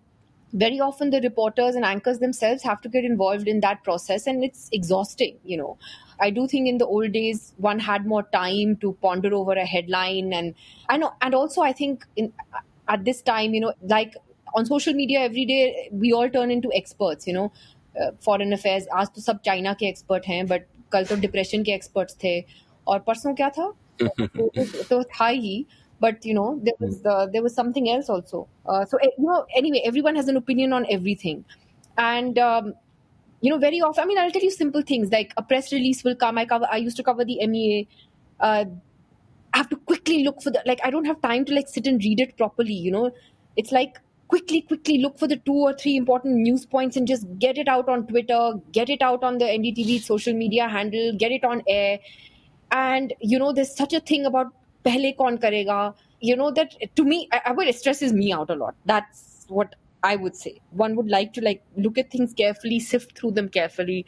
very often the reporters and anchors themselves have to get involved in that process and it's exhausting you know i do think in the old days one had more time to ponder over a headline and i know and also i think in at this time you know like on social media every day we all turn into experts you know uh, foreign affairs आज तो सब China के expert हैं but कल तो depression के experts थे और परसों क्या था तो, तो था ही but you know there was hmm. uh, there was something else also. Uh, so eh, you know anyway everyone has an opinion on everything. And um, you know very often i mean i'll tell you simple things like a press release will come. I cover i used to cover the mea uh, i have to quickly look for the like i don't have time to like sit and read it properly you know. It's like quickly, quickly look for the two or three important news points and just get it out on Twitter, get it out on the NDTV social media handle, get it on air. And, you know, there's such a thing about pehle kaun karega. You know, that to me, I, I, it stresses me out a lot. That's what I would say. One would like to like look at things carefully, sift through them carefully.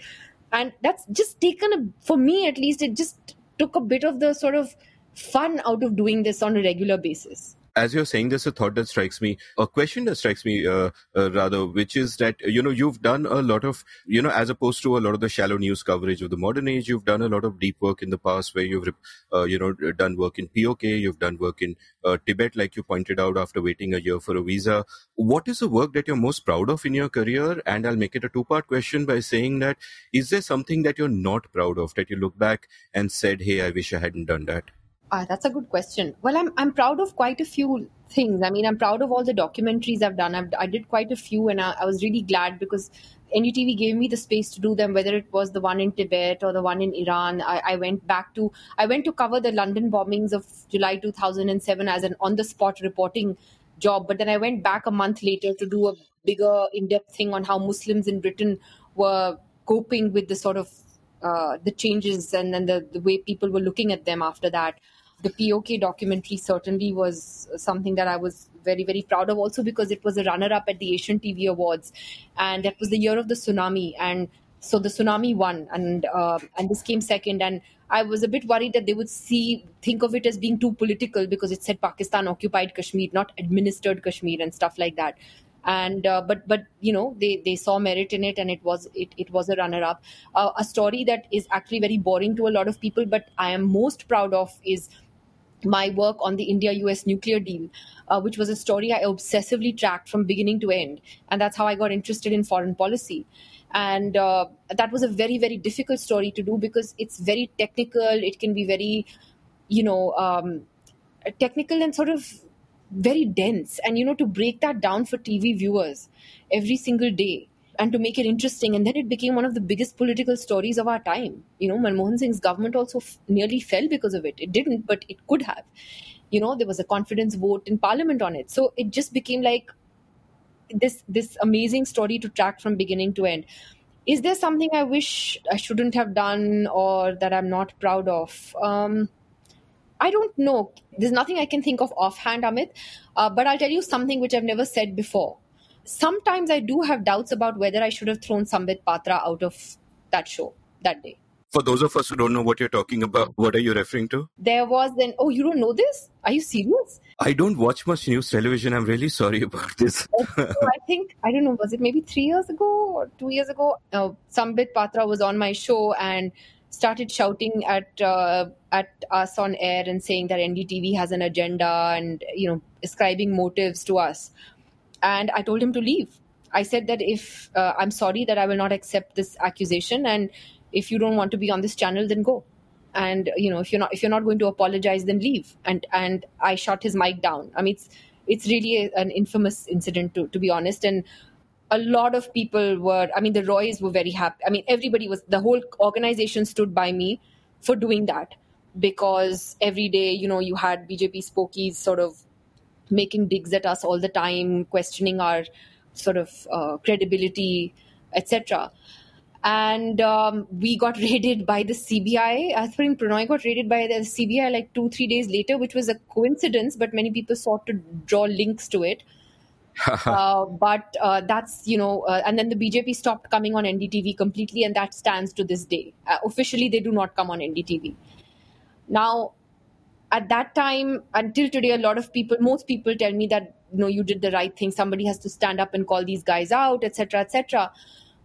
And that's just taken a, for me at least, it just took a bit of the sort of fun out of doing this on a regular basis as you're saying this, a thought that strikes me, a question that strikes me, uh, uh, rather, which is that, you know, you've done a lot of, you know, as opposed to a lot of the shallow news coverage of the modern age, you've done a lot of deep work in the past where you've, uh, you know, done work in POK, you've done work in uh, Tibet, like you pointed out after waiting a year for a visa. What is the work that you're most proud of in your career? And I'll make it a two part question by saying that, is there something that you're not proud of that you look back and said, hey, I wish I hadn't done that? Uh, that's a good question. Well, I'm I'm proud of quite a few things. I mean, I'm proud of all the documentaries I've done. I've, i did quite a few, and I, I, was really glad because NDTV gave me the space to do them. Whether it was the one in Tibet or the one in Iran, I, I went back to I went to cover the London bombings of July 2007 as an on the spot reporting job. But then I went back a month later to do a bigger in depth thing on how Muslims in Britain were coping with the sort of uh, the changes and, and the, the way people were looking at them after that the POK documentary certainly was something that I was very, very proud of also because it was a runner up at the Asian TV Awards. And that was the year of the tsunami. And so the tsunami won and uh, and this came second and i was a bit worried that they would see think of it as being too political because it said pakistan occupied kashmir not administered kashmir and stuff like that and uh, but but you know they they saw merit in it and it was it, it was a runner up uh, a story that is actually very boring to a lot of people but i am most proud of is my work on the India US nuclear deal, uh, which was a story I obsessively tracked from beginning to end. And that's how I got interested in foreign policy. And uh, that was a very, very difficult story to do because it's very technical. It can be very, you know, um, technical and sort of very dense. And, you know, to break that down for TV viewers every single day and to make it interesting. And then it became one of the biggest political stories of our time. You know, Manmohan Singh's government also f- nearly fell because of it. It didn't, but it could have. You know, there was a confidence vote in parliament on it. So it just became like this this amazing story to track from beginning to end. Is there something I wish I shouldn't have done or that I'm not proud of? Um, I don't know. There's nothing I can think of offhand, Amit. Uh, but I'll tell you something which I've never said before sometimes I do have doubts about whether I should have thrown Sambit Patra out of that show that day. For those of us who don't know what you're talking about, what are you referring to? There was then, oh, you don't know this? Are you serious? I don't watch much news television. I'm really sorry about this. so I think, I don't know, was it maybe three years ago or two years ago? Uh, Sambit Patra was on my show and started shouting at uh, at us on air and saying that NDTV has an agenda and you know ascribing motives to us and I told him to leave. I said that if uh, I'm sorry that I will not accept this accusation, and if you don't want to be on this channel, then go. And you know, if you're not if you're not going to apologize, then leave. And and I shut his mic down. I mean, it's it's really a, an infamous incident to to be honest. And a lot of people were. I mean, the Roys were very happy. I mean, everybody was. The whole organization stood by me for doing that because every day, you know, you had BJP spokies sort of making digs at us all the time, questioning our sort of uh, credibility, etc. And um, we got raided by the CBI. I think Prannoy got raided by the CBI like two, three days later, which was a coincidence, but many people sought to draw links to it. uh, but uh, that's you know, uh, and then the BJP stopped coming on NDTV completely, and that stands to this day. Uh, officially, they do not come on NDTV. Now, at that time until today a lot of people most people tell me that you know you did the right thing. Somebody has to stand up and call these guys out etc etc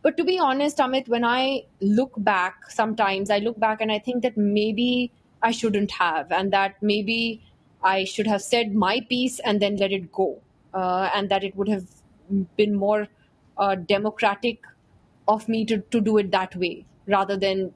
but to be honest amit when i look back sometimes i look back and i think that maybe i shouldn't have and that maybe i should have said my piece and then let it go uh, and that it would have been more uh, democratic of me to, to do it that way rather than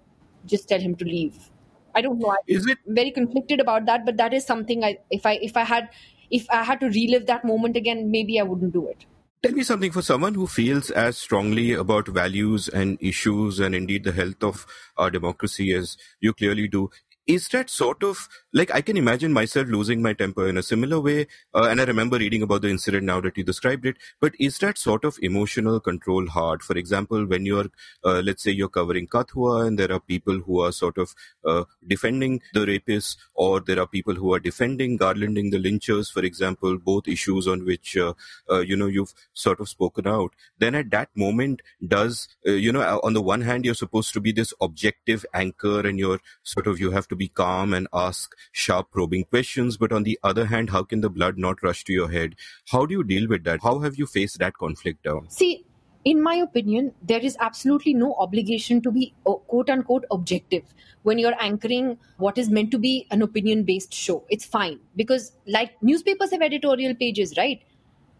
just tell him to leave I don't know. Is it very conflicted about that? But that is something I if I if I had if I had to relive that moment again, maybe I wouldn't do it. Tell me something for someone who feels as strongly about values and issues and indeed the health of our democracy as you clearly do. Is that sort of like I can imagine myself losing my temper in a similar way? Uh, and I remember reading about the incident now that you described it. But is that sort of emotional control hard? For example, when you're, uh, let's say you're covering Kathua and there are people who are sort of uh, defending the rapists, or there are people who are defending garlanding the lynchers, for example, both issues on which, uh, uh, you know, you've sort of spoken out. Then at that moment, does, uh, you know, on the one hand, you're supposed to be this objective anchor and you're sort of, you have to be calm and ask sharp probing questions. But on the other hand how can the blood not rush to your head? How do you deal with that? How have you faced that conflict down see in my opinion there is absolutely no obligation to be uh, quote unquote objective when you're anchoring what is meant to be an opinion based show. It's fine. Because like newspapers have editorial pages right?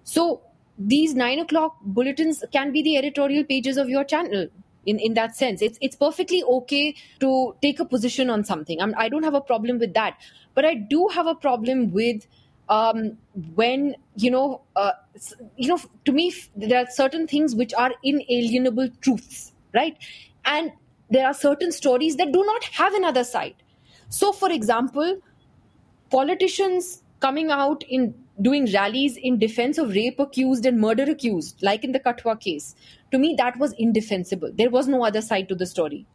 So these nine o'clock bulletins can be the editorial pages of your channel in, in that sense. It's it's perfectly okay to take a position on something. I'm, I do not have a problem with that, but I do have a problem with um, when you know uh, you know to me there are certain things which are inalienable truths, right? And there are certain stories that do not have another side. So, for example, politicians coming out in doing rallies in defense of rape accused and murder accused, like in the Kathua case. To me, that was indefensible. There was no other side to the story.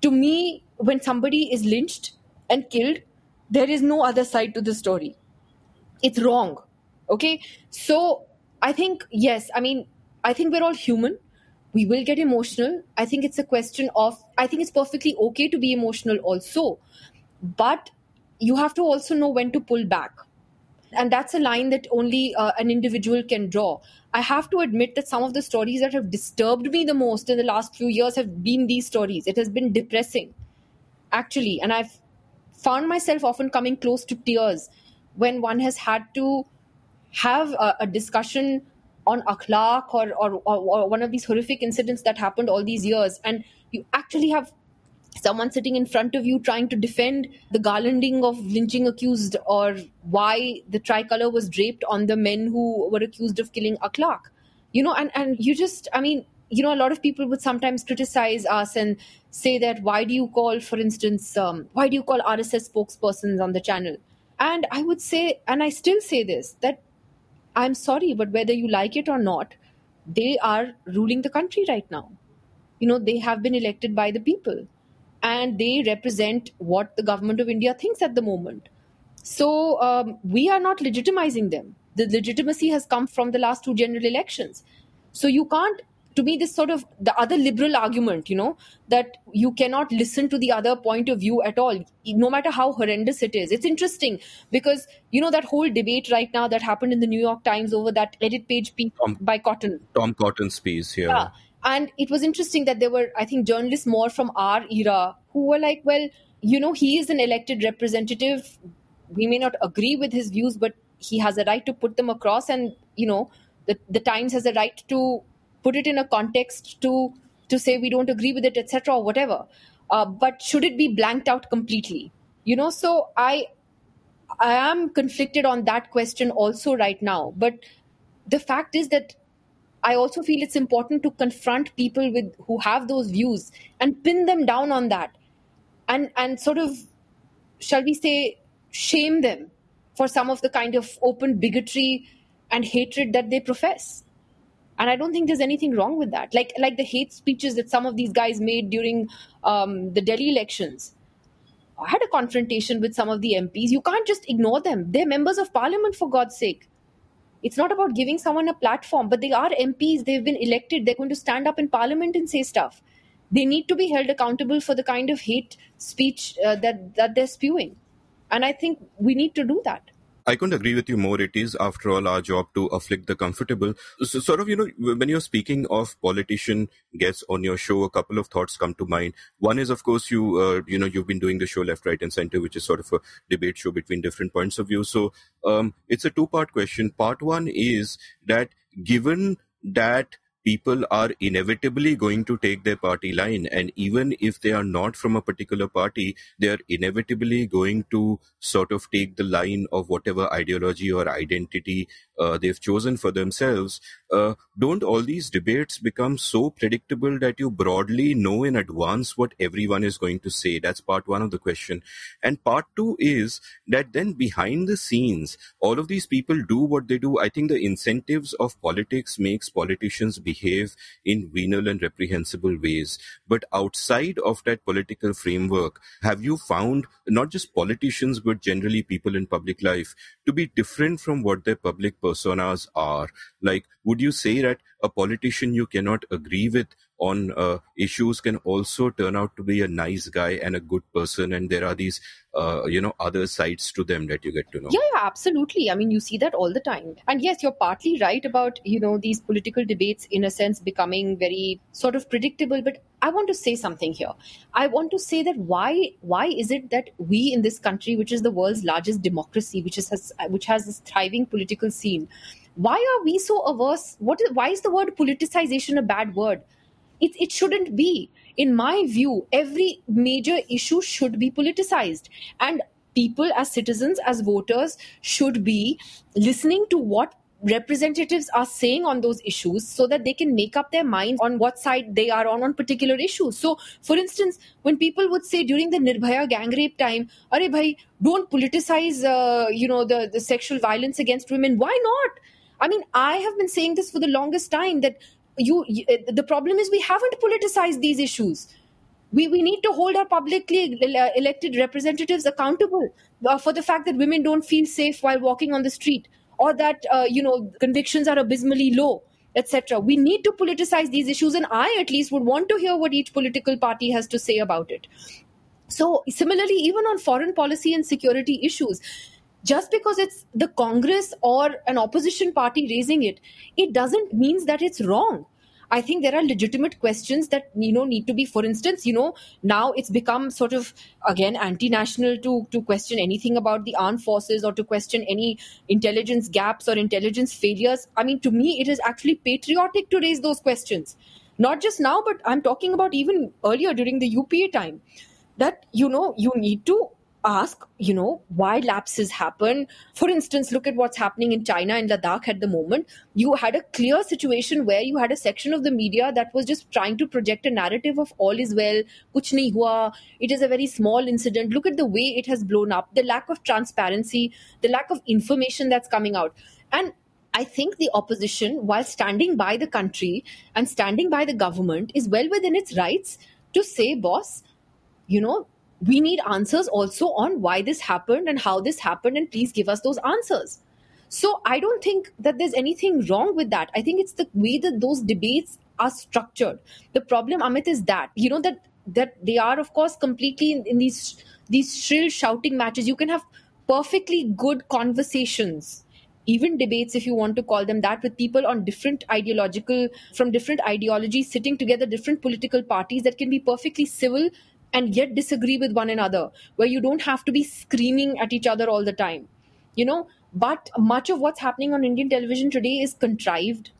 To me, when somebody is lynched and killed, there is no other side to the story. It's wrong. Okay? So I think, yes, I mean, I think we're all human. We will get emotional. I think it's a question of, I think it's perfectly okay to be emotional also. But you have to also know when to pull back and that's a line that only uh, an individual can draw. I have to admit that some of the stories that have disturbed me the most in the last few years have been these stories. It has been depressing actually. And i've found myself often coming close to tears when one has had to have a, a discussion on akhlaq or, or, or, one of these horrific incidents that happened all these years. And you actually have someone sitting in front of you trying to defend the garlanding of lynching accused or why the tricolor was draped on the men who were accused of killing Akhlaq. You know, and, and you just, I mean, you know, a lot of people would sometimes criticize us and say that why do you call, for instance, um, why do you call RSS spokespersons on the channel? And I would say, and I still say this, that I'm sorry, but whether you like it or not, they are ruling the country right now. You know, they have been elected by the people and they represent what the government of India thinks at the moment. So um, we are not legitimizing them. The legitimacy has come from the last two general elections. So you can't, to me, this sort of the other liberal argument, you know, that you cannot listen to the other point of view at all, no matter how horrendous it is. It's interesting because, you know, that whole debate right now that happened in the New York Times over that edit page piece Tom, by Cotton. Tom Cotton's piece, yeah. yeah and it was interesting that there were i think journalists more from our era who were like well you know he is an elected representative. We may not agree with his views but he has a right to put them across. And you know the, the times has a right to put it in a context to to say we don't agree with it etc or whatever. Uh, but should it be blanked out completely? You know so i i am conflicted on that question also right now. But the fact is that I also feel it's important to confront people with who have those views and pin them down on that, and and sort of, shall we say, shame them for some of the kind of open bigotry and hatred that they profess. And I don't think there's anything wrong with that. Like like the hate speeches that some of these guys made during um, the Delhi elections. I had a confrontation with some of the MPs. You can't just ignore them. They're members of parliament, for God's sake it's not about giving someone a platform, but they are MPs, they've been elected, they're going to stand up in parliament and say stuff. They need to be held accountable for the kind of hate speech uh, that, that they're spewing. And I think we need to do that. I couldn't agree with you more. It is, after all, our job to afflict the comfortable. So, sort of, you know, when you're speaking of politician guests on your show, a couple of thoughts come to mind. One is, of course, you, uh, you know, you've been doing the show Left, Right, and Center, which is sort of a debate show between different points of view. So, um, it's a two-part question. Part one is that given that people are inevitably going to take their party line. And even if they are not from a particular party, they are inevitably going to sort of take the line of whatever ideology or identity uh, they've chosen for themselves. Uh, don't all these debates become so predictable that you broadly know in advance what everyone is going to say? That's part one of the question. And part two is that then behind the scenes, all of these people do what they do. I think the incentives of politics makes politicians be behave in venal and reprehensible ways. But outside of that political framework, have you found not just politicians, but generally people in public life to be different from what their public personas are? Like, would you say that a politician you cannot agree with on uh, issues can also turn out to be a nice guy and a good person and there are these uh, you know other sides to them that you get to know. Yeah, yeah absolutely. I mean you see that all the time. And yes you're partly right about you know these political debates in a sense becoming very sort of predictable. But i want to say something here. I want to say that why why is it that we in this country which is the world's largest democracy which is has, which has this thriving political scene why are we so averse? What is, why is the word politicization a bad word it, it shouldn't be. In my view, every major issue should be politicized. And people, as citizens, as voters, should be listening to what representatives are saying on those issues so that they can make up their minds on what side they are on on particular issues so for instance when people would say during the nirbhaya gang rape time are bhai don't politicize uh, you know the, the sexual violence against women why not i mean i have been saying this for the longest time that you, you uh, the problem is we haven't politicized these issues. We, we need to hold our publicly elected representatives accountable uh, for the fact that women don't feel safe while walking on the street or that uh, you know convictions are abysmally low etc we need to politicize these issues and i at least would want to hear what each political party has to say about it. So similarly even on foreign policy and security issues just because it's the Congress or an opposition party raising it, it doesn't mean that it's wrong. I think there are legitimate questions that you know need to be. For instance, you know now it's become sort of again anti-national to to question anything about the armed forces or to question any intelligence gaps or intelligence failures. I mean, to me, it is actually patriotic to raise those questions. Not just now, but I'm talking about even earlier during the UPA time. That you know you need to ask, you know, why lapses happen. For instance, look at what's happening in China and Ladakh at the moment. You had a clear situation where you had a section of the media that was just trying to project a narrative of all is well, kuch nahi hua, it is a very small incident. Look at the way it has blown up, the lack of transparency, the lack of information that's coming out. And I think the opposition, while standing by the country and standing by the government, is well within its rights to say, boss, you know, we need answers also on why this happened and how this happened, and please give us those answers. So I don't think that there's anything wrong with that. I think it's the way that those debates are structured. The problem, Amit, is that you know that that they are, of course, completely in, in these these shrill shouting matches. You can have perfectly good conversations even debates if you want to call them that with people on different ideological from different ideologies sitting together different political parties that can be perfectly civil and yet disagree with one another, where you don't have to be screaming at each other all the time. You know, but much of what's happening on Indian television today is contrived.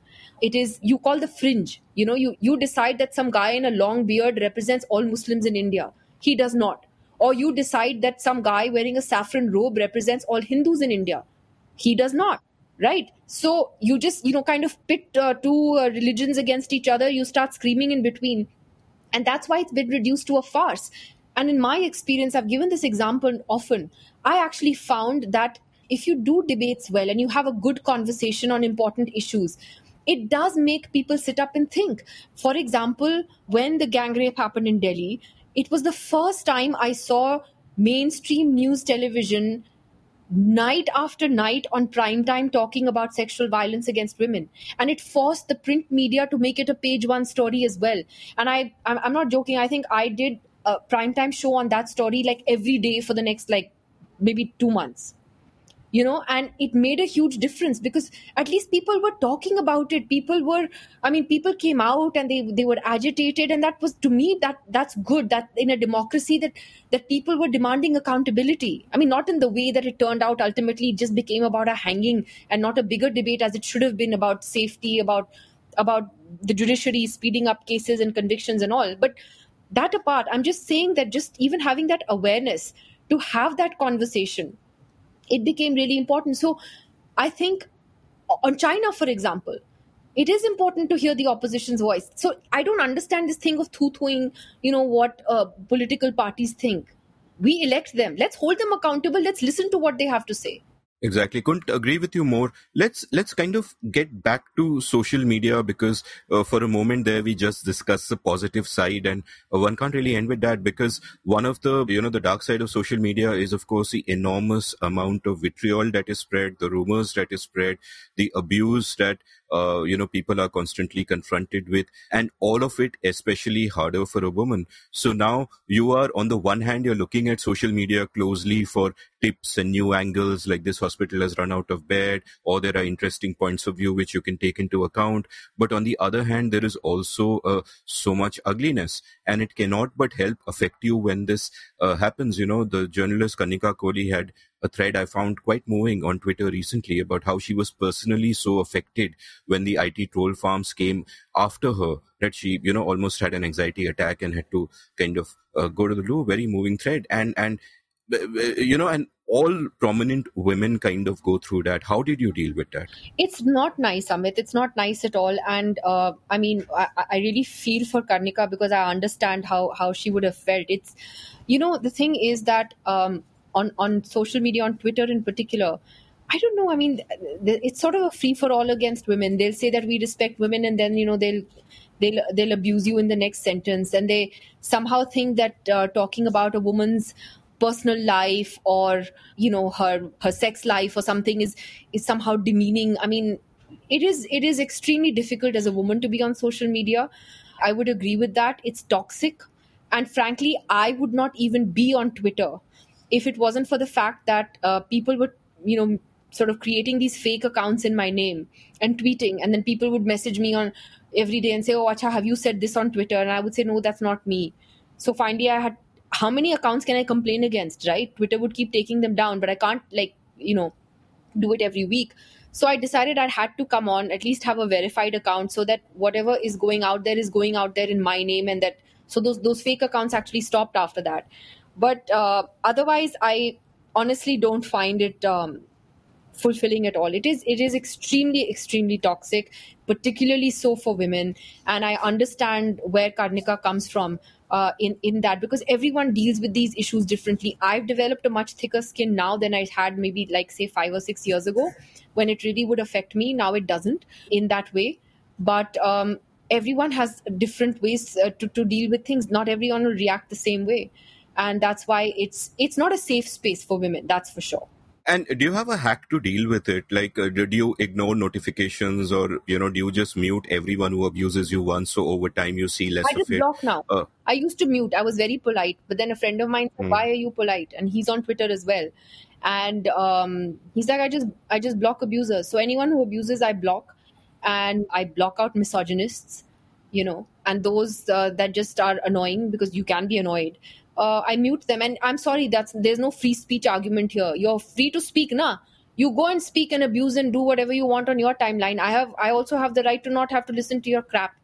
It is you call the fringe. You know, you, you decide that some guy in a long beard represents all Muslims in India. He does not. Or you decide that some guy wearing a saffron robe represents all Hindus in India. He does not right so you just you know kind of pit uh, two uh, religions against each other you start screaming in between and that's why it's been reduced to a farce. And in my experience, I've given this example often. I actually found that if you do debates well and you have a good conversation on important issues, it does make people sit up and think. For example, when the gang rape happened in Delhi, it was the first time I saw mainstream news television night after night on prime time talking about sexual violence against women. And it forced the print media to make it a page one story as well. And i i'm not joking. I think i did a prime time show on that story like every day for the next like maybe 2 months you know and it made a huge difference because at least people were talking about it. People were i mean people came out and they they were agitated and that was to me that that's good that in a democracy that that people were demanding accountability. I mean not in the way that it turned out. Ultimately it just became about a hanging and not a bigger debate as it should have been about safety about about the judiciary speeding up cases and convictions and all. But that apart, I'm just saying that just even having that awareness to have that conversation, it became really important. So I think on China, for example, it is important to hear the opposition's voice. So I don't understand this thing of thoo-thooing, you know, what uh, political parties think. We elect them. Let's hold them accountable. Let's listen to what they have to say. Exactly. Couldn't agree with you more. Let's let's kind of get back to social media because uh, for a moment there we just discussed the positive side and uh, one can't really end with that because one of the you know the dark side of social media is of course the enormous amount of vitriol that is spread, the rumors that is spread, the abuse that uh, you know people are constantly confronted with and all of it especially harder for a woman. So now you are on the one hand you're looking at social media closely for tips and new angles like this hospital has run out of bed or there are interesting points of view which you can take into account. But on the other hand there is also uh, so much ugliness and it cannot but help affect you when this uh, happens. You know the journalist kanika kohli had a thread I found quite moving on Twitter recently about how she was personally so affected when the IT troll farms came after her that she, you know, almost had an anxiety attack and had to kind of uh, go to the loo. Very moving thread. And, and, uh, you know, and all prominent women kind of go through that. How did you deal with that? It's not nice, Amit. It's not nice at all. And uh, I mean, I, I, really feel for Karnika because I understand how how she would have felt. It's, you know, the thing is that um, on on social media, on Twitter in particular. I don't know. I mean, it's sort of a free for all against women. They'll say that we respect women, and then you know they'll they'll they'll abuse you in the next sentence, and they somehow think that uh, talking about a woman's personal life or you know her her sex life or something is is somehow demeaning. I mean, it is it is extremely difficult as a woman to be on social media. I would agree with that. It's toxic, and frankly, I would not even be on Twitter if it wasn't for the fact that uh, people were, you know, sort of creating these fake accounts in my name and tweeting, and then people would message me on every day and say, "Oh, Acha, have you said this on Twitter?" And I would say, "No, that's not me." So finally, I had how many accounts can I complain against, right? Twitter would keep taking them down, but I can't like you know do it every week. So I decided I had to come on, at least have a verified account so that whatever is going out there is going out there in my name and that so those those fake accounts actually stopped after that. But uh, otherwise, I honestly don't find it um, fulfilling at all. It is it is extremely extremely toxic, particularly so for women. And I understand where Karnika comes from uh, in in that because everyone deals with these issues differently. I've developed a much thicker skin now than I had maybe like say five or six years ago, when it really would affect me. Now it doesn't in that way. But um, everyone has different ways uh, to to deal with things. Not everyone will react the same way and that's why it's it's not a safe space for women that's for sure. And do you have a hack to deal with it? Like uh, did you ignore notifications or you know do you just mute everyone who abuses you once so over time you see less I just of it? block now. Uh, i used to mute. I was very polite but then a friend of mine said hmm. why are you polite? And he's on twitter as well. And um, he's like i just i just block abusers. So anyone who abuses i block. And i block out misogynists you know and those uh, that just are annoying because you can be annoyed uh, I mute them. And I'm sorry, that's there's no free speech argument here. You're free to speak, na. You go and speak and abuse and do whatever you want on your timeline. I have I also have the right to not have to listen to your crap.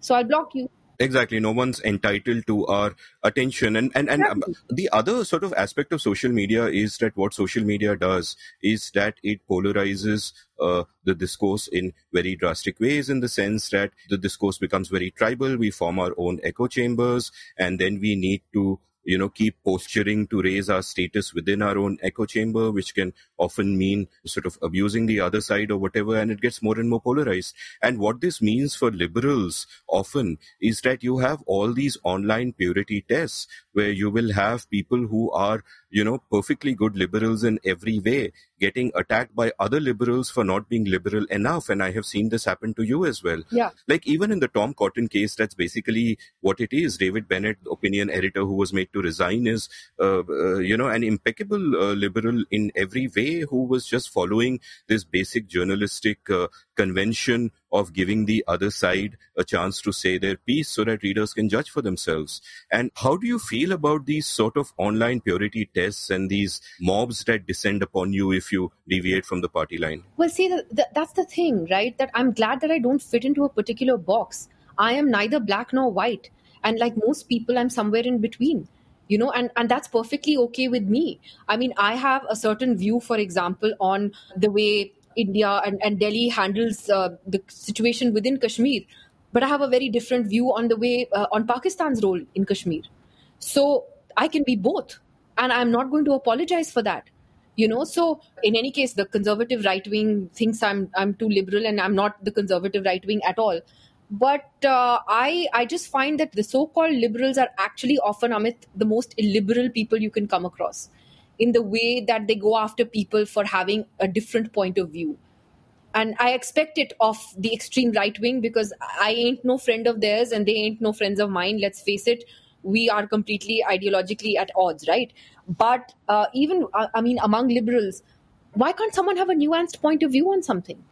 So I'll block you exactly no one's entitled to our attention and and, and um, the other sort of aspect of social media is that what social media does is that it polarizes uh, the discourse in very drastic ways in the sense that the discourse becomes very tribal we form our own echo chambers and then we need to you know, keep posturing to raise our status within our own echo chamber, which can often mean sort of abusing the other side or whatever, and it gets more and more polarized. And what this means for liberals often is that you have all these online purity tests where you will have people who are you know, perfectly good liberals in every way getting attacked by other liberals for not being liberal enough. And I have seen this happen to you as well. Yeah. Like even in the Tom Cotton case, that's basically what it is. David Bennett, the opinion editor who was made to resign is, uh, uh, you know, an impeccable uh, liberal in every way who was just following this basic journalistic uh, convention of giving the other side a chance to say their piece so that readers can judge for themselves. And how do you feel about these sort of online purity tests and these mobs that descend upon you if you deviate from the party line? Well, see, the, the, that's the thing, right? That I'm glad that I don't fit into a particular box. I am neither black nor white. And like most people, I'm somewhere in between you know and and that's perfectly okay with me i mean i have a certain view for example on the way india and, and delhi handles uh, the situation within kashmir. But i have a very different view on the way uh, on pakistan's role in kashmir. So i can be both and i'm not going to apologize for that you know? So in any case the conservative right wing thinks i'm i'm too liberal and i'm not the conservative right wing at all. But uh, I I just find that the so-called liberals are actually often Amit the most illiberal people you can come across in the way that they go after people for having a different point of view. And I expect it of the extreme right wing because I ain't no friend of theirs and they ain't no friends of mine. Let's face it, we are completely ideologically at odds, right? But uh, even, uh, I mean, among liberals, why can't someone have a nuanced point of view on something?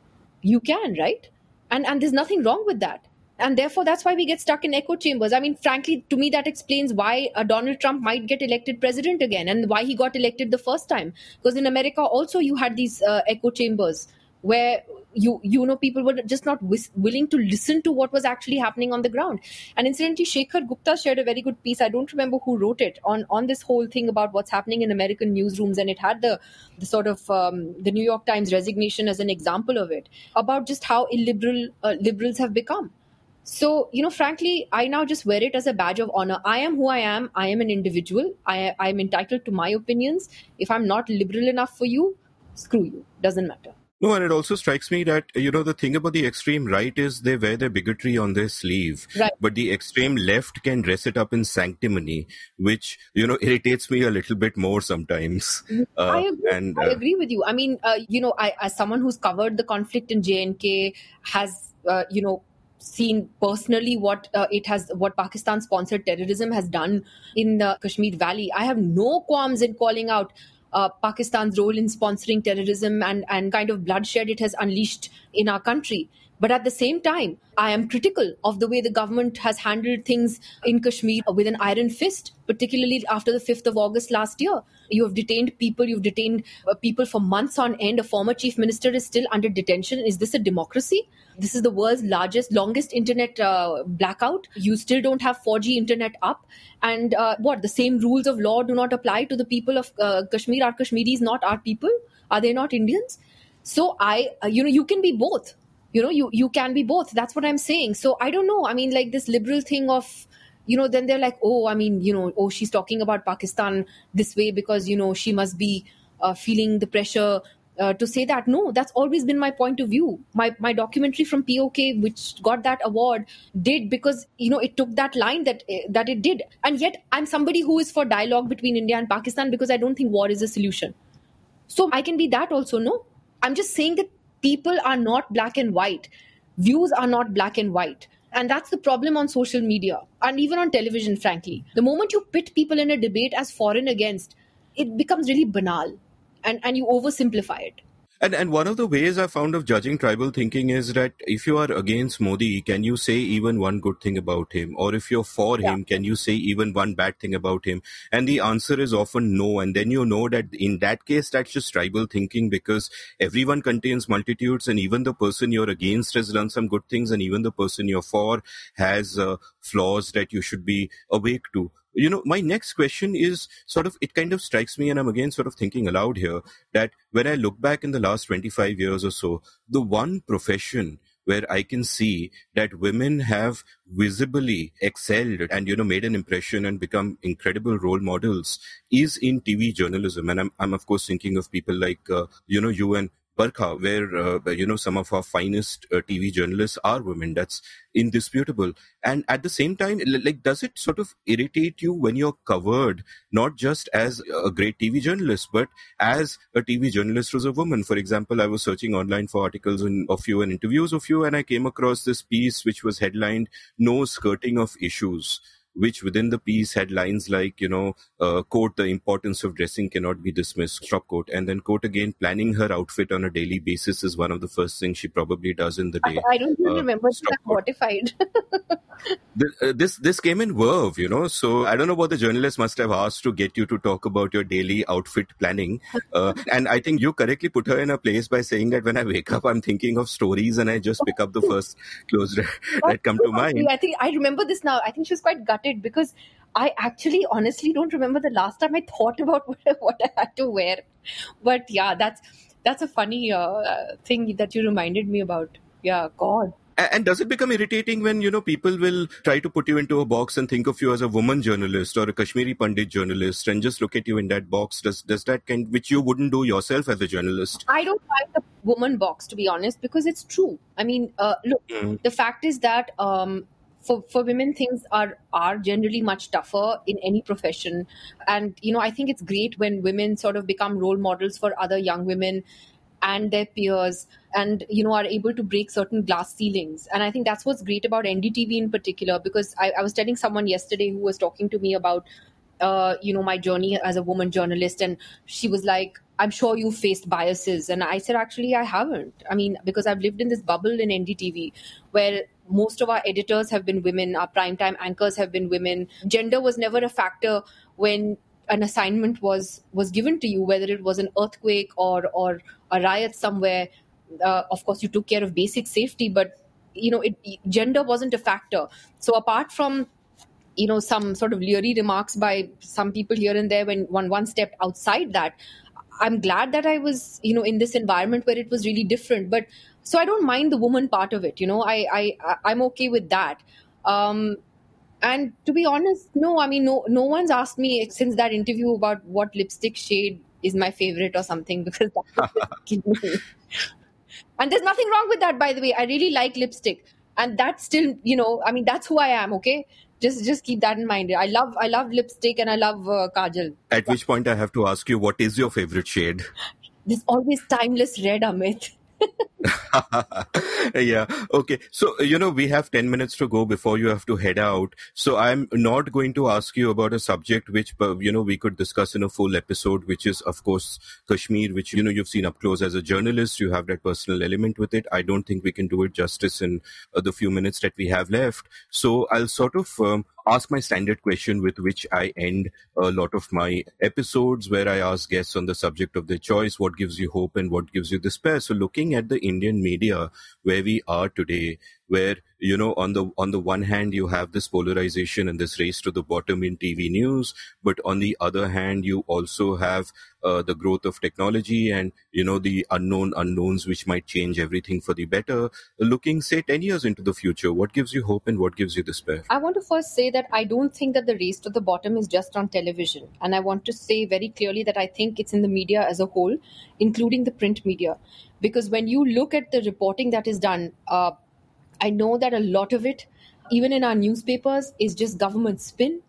You can, right? and and there's nothing wrong with that and therefore that's why we get stuck in echo chambers. I mean frankly to me that explains why uh, donald trump might get elected president again and why he got elected the first time. Because in america also you had these uh, echo chambers where you you know people were just not willing to listen to what was actually happening on the ground. And incidentally shekhar gupta shared a very good piece. I don't remember who wrote it on on this whole thing about what's happening in american newsrooms. And it had the the sort of um, the new york times resignation as an example of it about just how illiberal uh, liberals have become so you know frankly i now just wear it as a badge of honor i am who i am i am an individual i i am entitled to my opinions if i'm not liberal enough for you screw you doesn't matter no, and it also strikes me that, you know, the thing about the extreme right is they wear their bigotry on their sleeve. Right. But the extreme left can dress it up in sanctimony, which, you know, irritates me a little bit more sometimes. Uh, I, agree. And, uh, I agree with you. I mean, uh, you know, I, as someone who's covered the conflict in J&K, has, uh, you know, seen personally what uh, it has what pakistan sponsored terrorism has done in the kashmir valley i have no qualms in calling out uh, Pakistan's role in sponsoring terrorism and, and kind of bloodshed it has unleashed in our country. But at the same time, I am critical of the way the government has handled things in Kashmir with an iron fist, particularly after the 5th of August last year. You have detained people, you've detained uh, people for months on end. A former chief minister is still under detention. Is this a democracy? This is the world's largest, longest internet uh, blackout. You still don't have 4G internet up. And uh, what? The same rules of law do not apply to the people of uh, Kashmir. Are Kashmiris not our people? Are they not Indians? So I, uh, you know, you can be both you know you you can be both. That's what i'm saying. So i don't know. I mean like this liberal thing of you know then they're like oh i mean you know oh she's talking about pakistan this way because you know she must be uh, feeling the pressure uh, to say that. No that's always been my point of view. My my documentary from pok which got that award did because you know it took that line that that it did. And yet i'm somebody who is for dialogue between india and pakistan because i don't think war is a solution. So i can be that also no? I'm just saying that people are not black and white. Views are not black and white. And that's the problem on social media and even on television frankly. The moment you pit people in a debate as for and against it becomes really banal and, and you oversimplify it and and one of the ways I found of judging tribal thinking is that if you are against Modi, can you say even one good thing about him? Or if you're for yeah. him, can you say even one bad thing about him? And the answer is often no. And then you know that in that case, that's just tribal thinking because everyone contains multitudes, and even the person you're against has done some good things, and even the person you're for has uh, flaws that you should be awake to you know, my next question is sort of, it kind of strikes me, and I'm again sort of thinking aloud here, that when I look back in the last 25 years or so, the one profession where I can see that women have visibly excelled and you know made an impression and become incredible role models is in TV journalism, and I'm I'm of course thinking of people like uh, you know you and Barkha, where uh, you know some of our finest uh, TV journalists are women. That's indisputable. And at the same time, like, does it sort of irritate you when you're covered not just as a great TV journalist, but as a TV journalist who's a woman? For example, I was searching online for articles in, of you and interviews of you, and I came across this piece which was headlined "No Skirting of Issues." Which within the piece had lines like, you know, uh, quote, the importance of dressing cannot be dismissed, stop quote. And then quote again, planning her outfit on a daily basis is one of the first things she probably does in the day. I, I don't even uh, remember that mortified. this, uh, this, this came in verve, you know, so I don't know what the journalist must have asked to get you to talk about your daily outfit planning. Uh, and I think you correctly put her in a place by saying that when I wake up, I'm thinking of stories and I just pick up the first clothes that come to mind. I think I remember this now. I think she was quite gutted because I actually honestly don't remember the last time I thought about what, what I had to wear. But yeah, that's that's a funny uh, thing that you reminded me about. Yeah, God. And does it become irritating when, you know, people will try to put you into a box and think of you as a woman journalist or a Kashmiri Pandit journalist and just look at you in that box? Does, does that kind, which you wouldn't do yourself as a journalist? I don't like the woman box, to be honest, because it's true. I mean, uh, look, mm. the fact is that, um, for, for women things are are generally much tougher in any profession. And you know i think it's great when women sort of become role models for other young women and their peers and you know are able to break certain glass ceilings. And i think that's what's great about ndtv in particular because i, I was telling someone yesterday who was talking to me about uh, you know my journey as a woman journalist and she was like i'm sure you faced biases. And i said actually i haven't. I mean because i've lived in this bubble in ndtv where most of our editors have been women our primetime anchors have been women. Gender was never a factor when an assignment was was given to you whether it was an earthquake or or a riot somewhere. Uh, of course you took care of basic safety but you know it, gender wasn't a factor. So apart from you know some sort of leery remarks by some people here and there when one one stepped outside that i'm glad that i was you know in this environment where it was really different but so i don't mind the woman part of it you know i i i'm okay with that. Um and to be honest no i mean no no one's asked me since that interview about what lipstick shade is my favorite or something because that and there's nothing wrong with that by the way. I really like lipstick. And that's still you know i mean that's who i am okay just just keep that in mind. I love i love lipstick and i love uh, kajal. At which point i have to ask you what is your favorite shade? There's always timeless red amit yeah. Okay. So, you know, we have 10 minutes to go before you have to head out. So I'm not going to ask you about a subject which, uh, you know, we could discuss in a full episode, which is, of course, Kashmir, which, you know, you've seen up close as a journalist. You have that personal element with it. I don't think we can do it justice in uh, the few minutes that we have left. So I'll sort of um, ask my standard question with which I end a lot of my episodes where I ask guests on the subject of their choice, what gives you hope and what gives you despair. So looking at the Indian media where we are today, where you know on the on the one hand you have this polarization and this race to the bottom in tv news but on the other hand you also have uh, the growth of technology and you know the unknown unknowns which might change everything for the better. Looking say 10 years into the future what gives you hope and what gives you despair? I want to first say that i don't think that the race to the bottom is just on television. And i want to say very clearly that i think it's in the media as a whole including the print media. Because when you look at the reporting that is done uh, I know that a lot of it, even in our newspapers, is just government spin.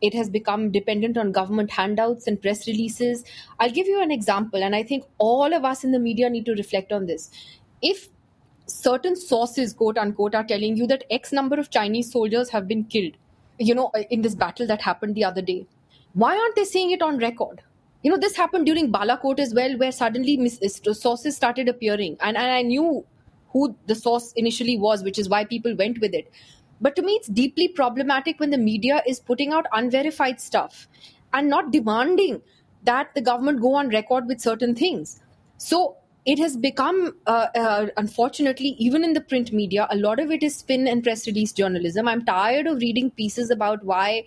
It has become dependent on government handouts and press releases. I'll give you an example, and I think all of us in the media need to reflect on this. If certain sources, quote unquote, are telling you that X number of Chinese soldiers have been killed, you know, in this battle that happened the other day, why aren't they saying it on record? You know, this happened during Balakot as well, where suddenly uh, sources started appearing. And, and I knew who the source initially was, which is why people went with it. But to me, it's deeply problematic when the media is putting out unverified stuff and not demanding that the government go on record with certain things. So it has become, uh, uh, unfortunately, even in the print media, a lot of it is spin and press release journalism. I'm tired of reading pieces about why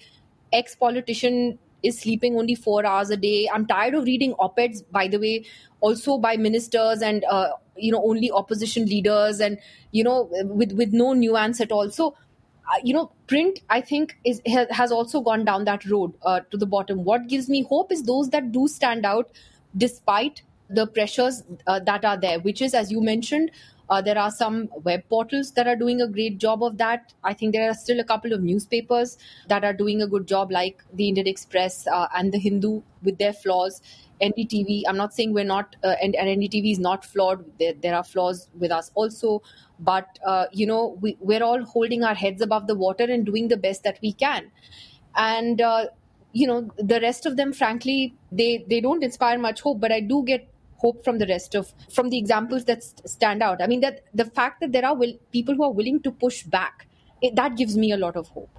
ex politician is sleeping only four hours a day. I'm tired of reading op eds, by the way, also by ministers and uh, you know only opposition leaders and you know with with no nuance at all so uh, you know print i think is has also gone down that road uh, to the bottom what gives me hope is those that do stand out despite the pressures uh, that are there which is as you mentioned Uh, there are some web portals that are doing a great job of that. I think there are still a couple of newspapers that are doing a good job, like the Indian Express uh, and the Hindu, with their flaws. NDTV, I'm not saying we're not, uh, and, and, NDTV is not flawed. There, there, are flaws with us also. But, uh, you know, we, we're all holding our heads above the water and doing the best that we can. And, uh, you know, the rest of them, frankly, they, they don't inspire much hope, but I do get hope from the rest of from the examples that stand out i mean that the fact that there are will, people who are willing to push back it, that gives me a lot of hope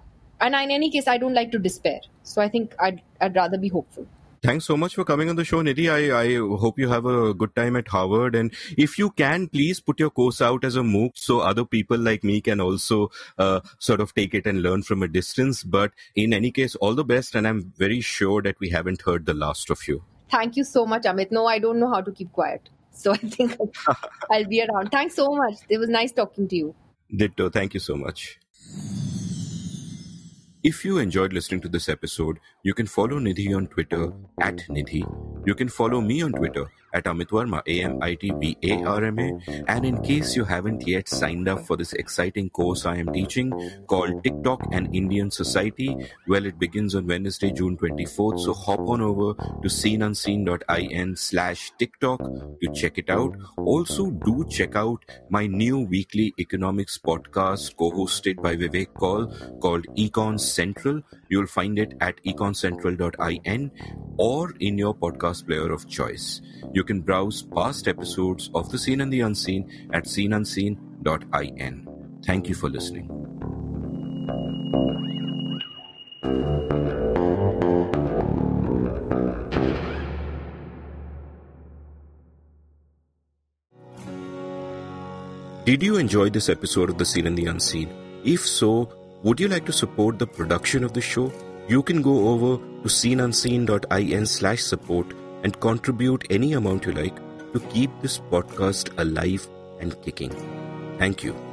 and in any case i don't like to despair so i think i'd, I'd rather be hopeful Thanks so much for coming on the show, Nidhi. I, I hope you have a good time at Harvard. And if you can, please put your course out as a MOOC so other people like me can also uh, sort of take it and learn from a distance. But in any case, all the best. And I'm very sure that we haven't heard the last of you. Thank you so much, Amit. No, I don't know how to keep quiet. So I think I'll be around. Thanks so much. It was nice talking to you. Ditto. Thank you so much. If you enjoyed listening to this episode, you can follow Nidhi on Twitter at Nidhi. You can follow me on Twitter at Amit Varma, A-M-I-T-V-A-R-M-A. And in case you haven't yet signed up for this exciting course I am teaching called TikTok and Indian Society, well, it begins on Wednesday, June 24th. So hop on over to seenunseen.in slash TikTok to check it out. Also, do check out my new weekly economics podcast co-hosted by Vivek Kaul called Econ Central. You'll find it at econcentral.in or in your podcast player of choice. You can browse past episodes of The Seen and the Unseen at seenunseen.in. Thank you for listening. Did you enjoy this episode of The Seen and the Unseen? If so, would you like to support the production of the show? You can go over to seenunseen.in slash support and contribute any amount you like to keep this podcast alive and kicking. Thank you.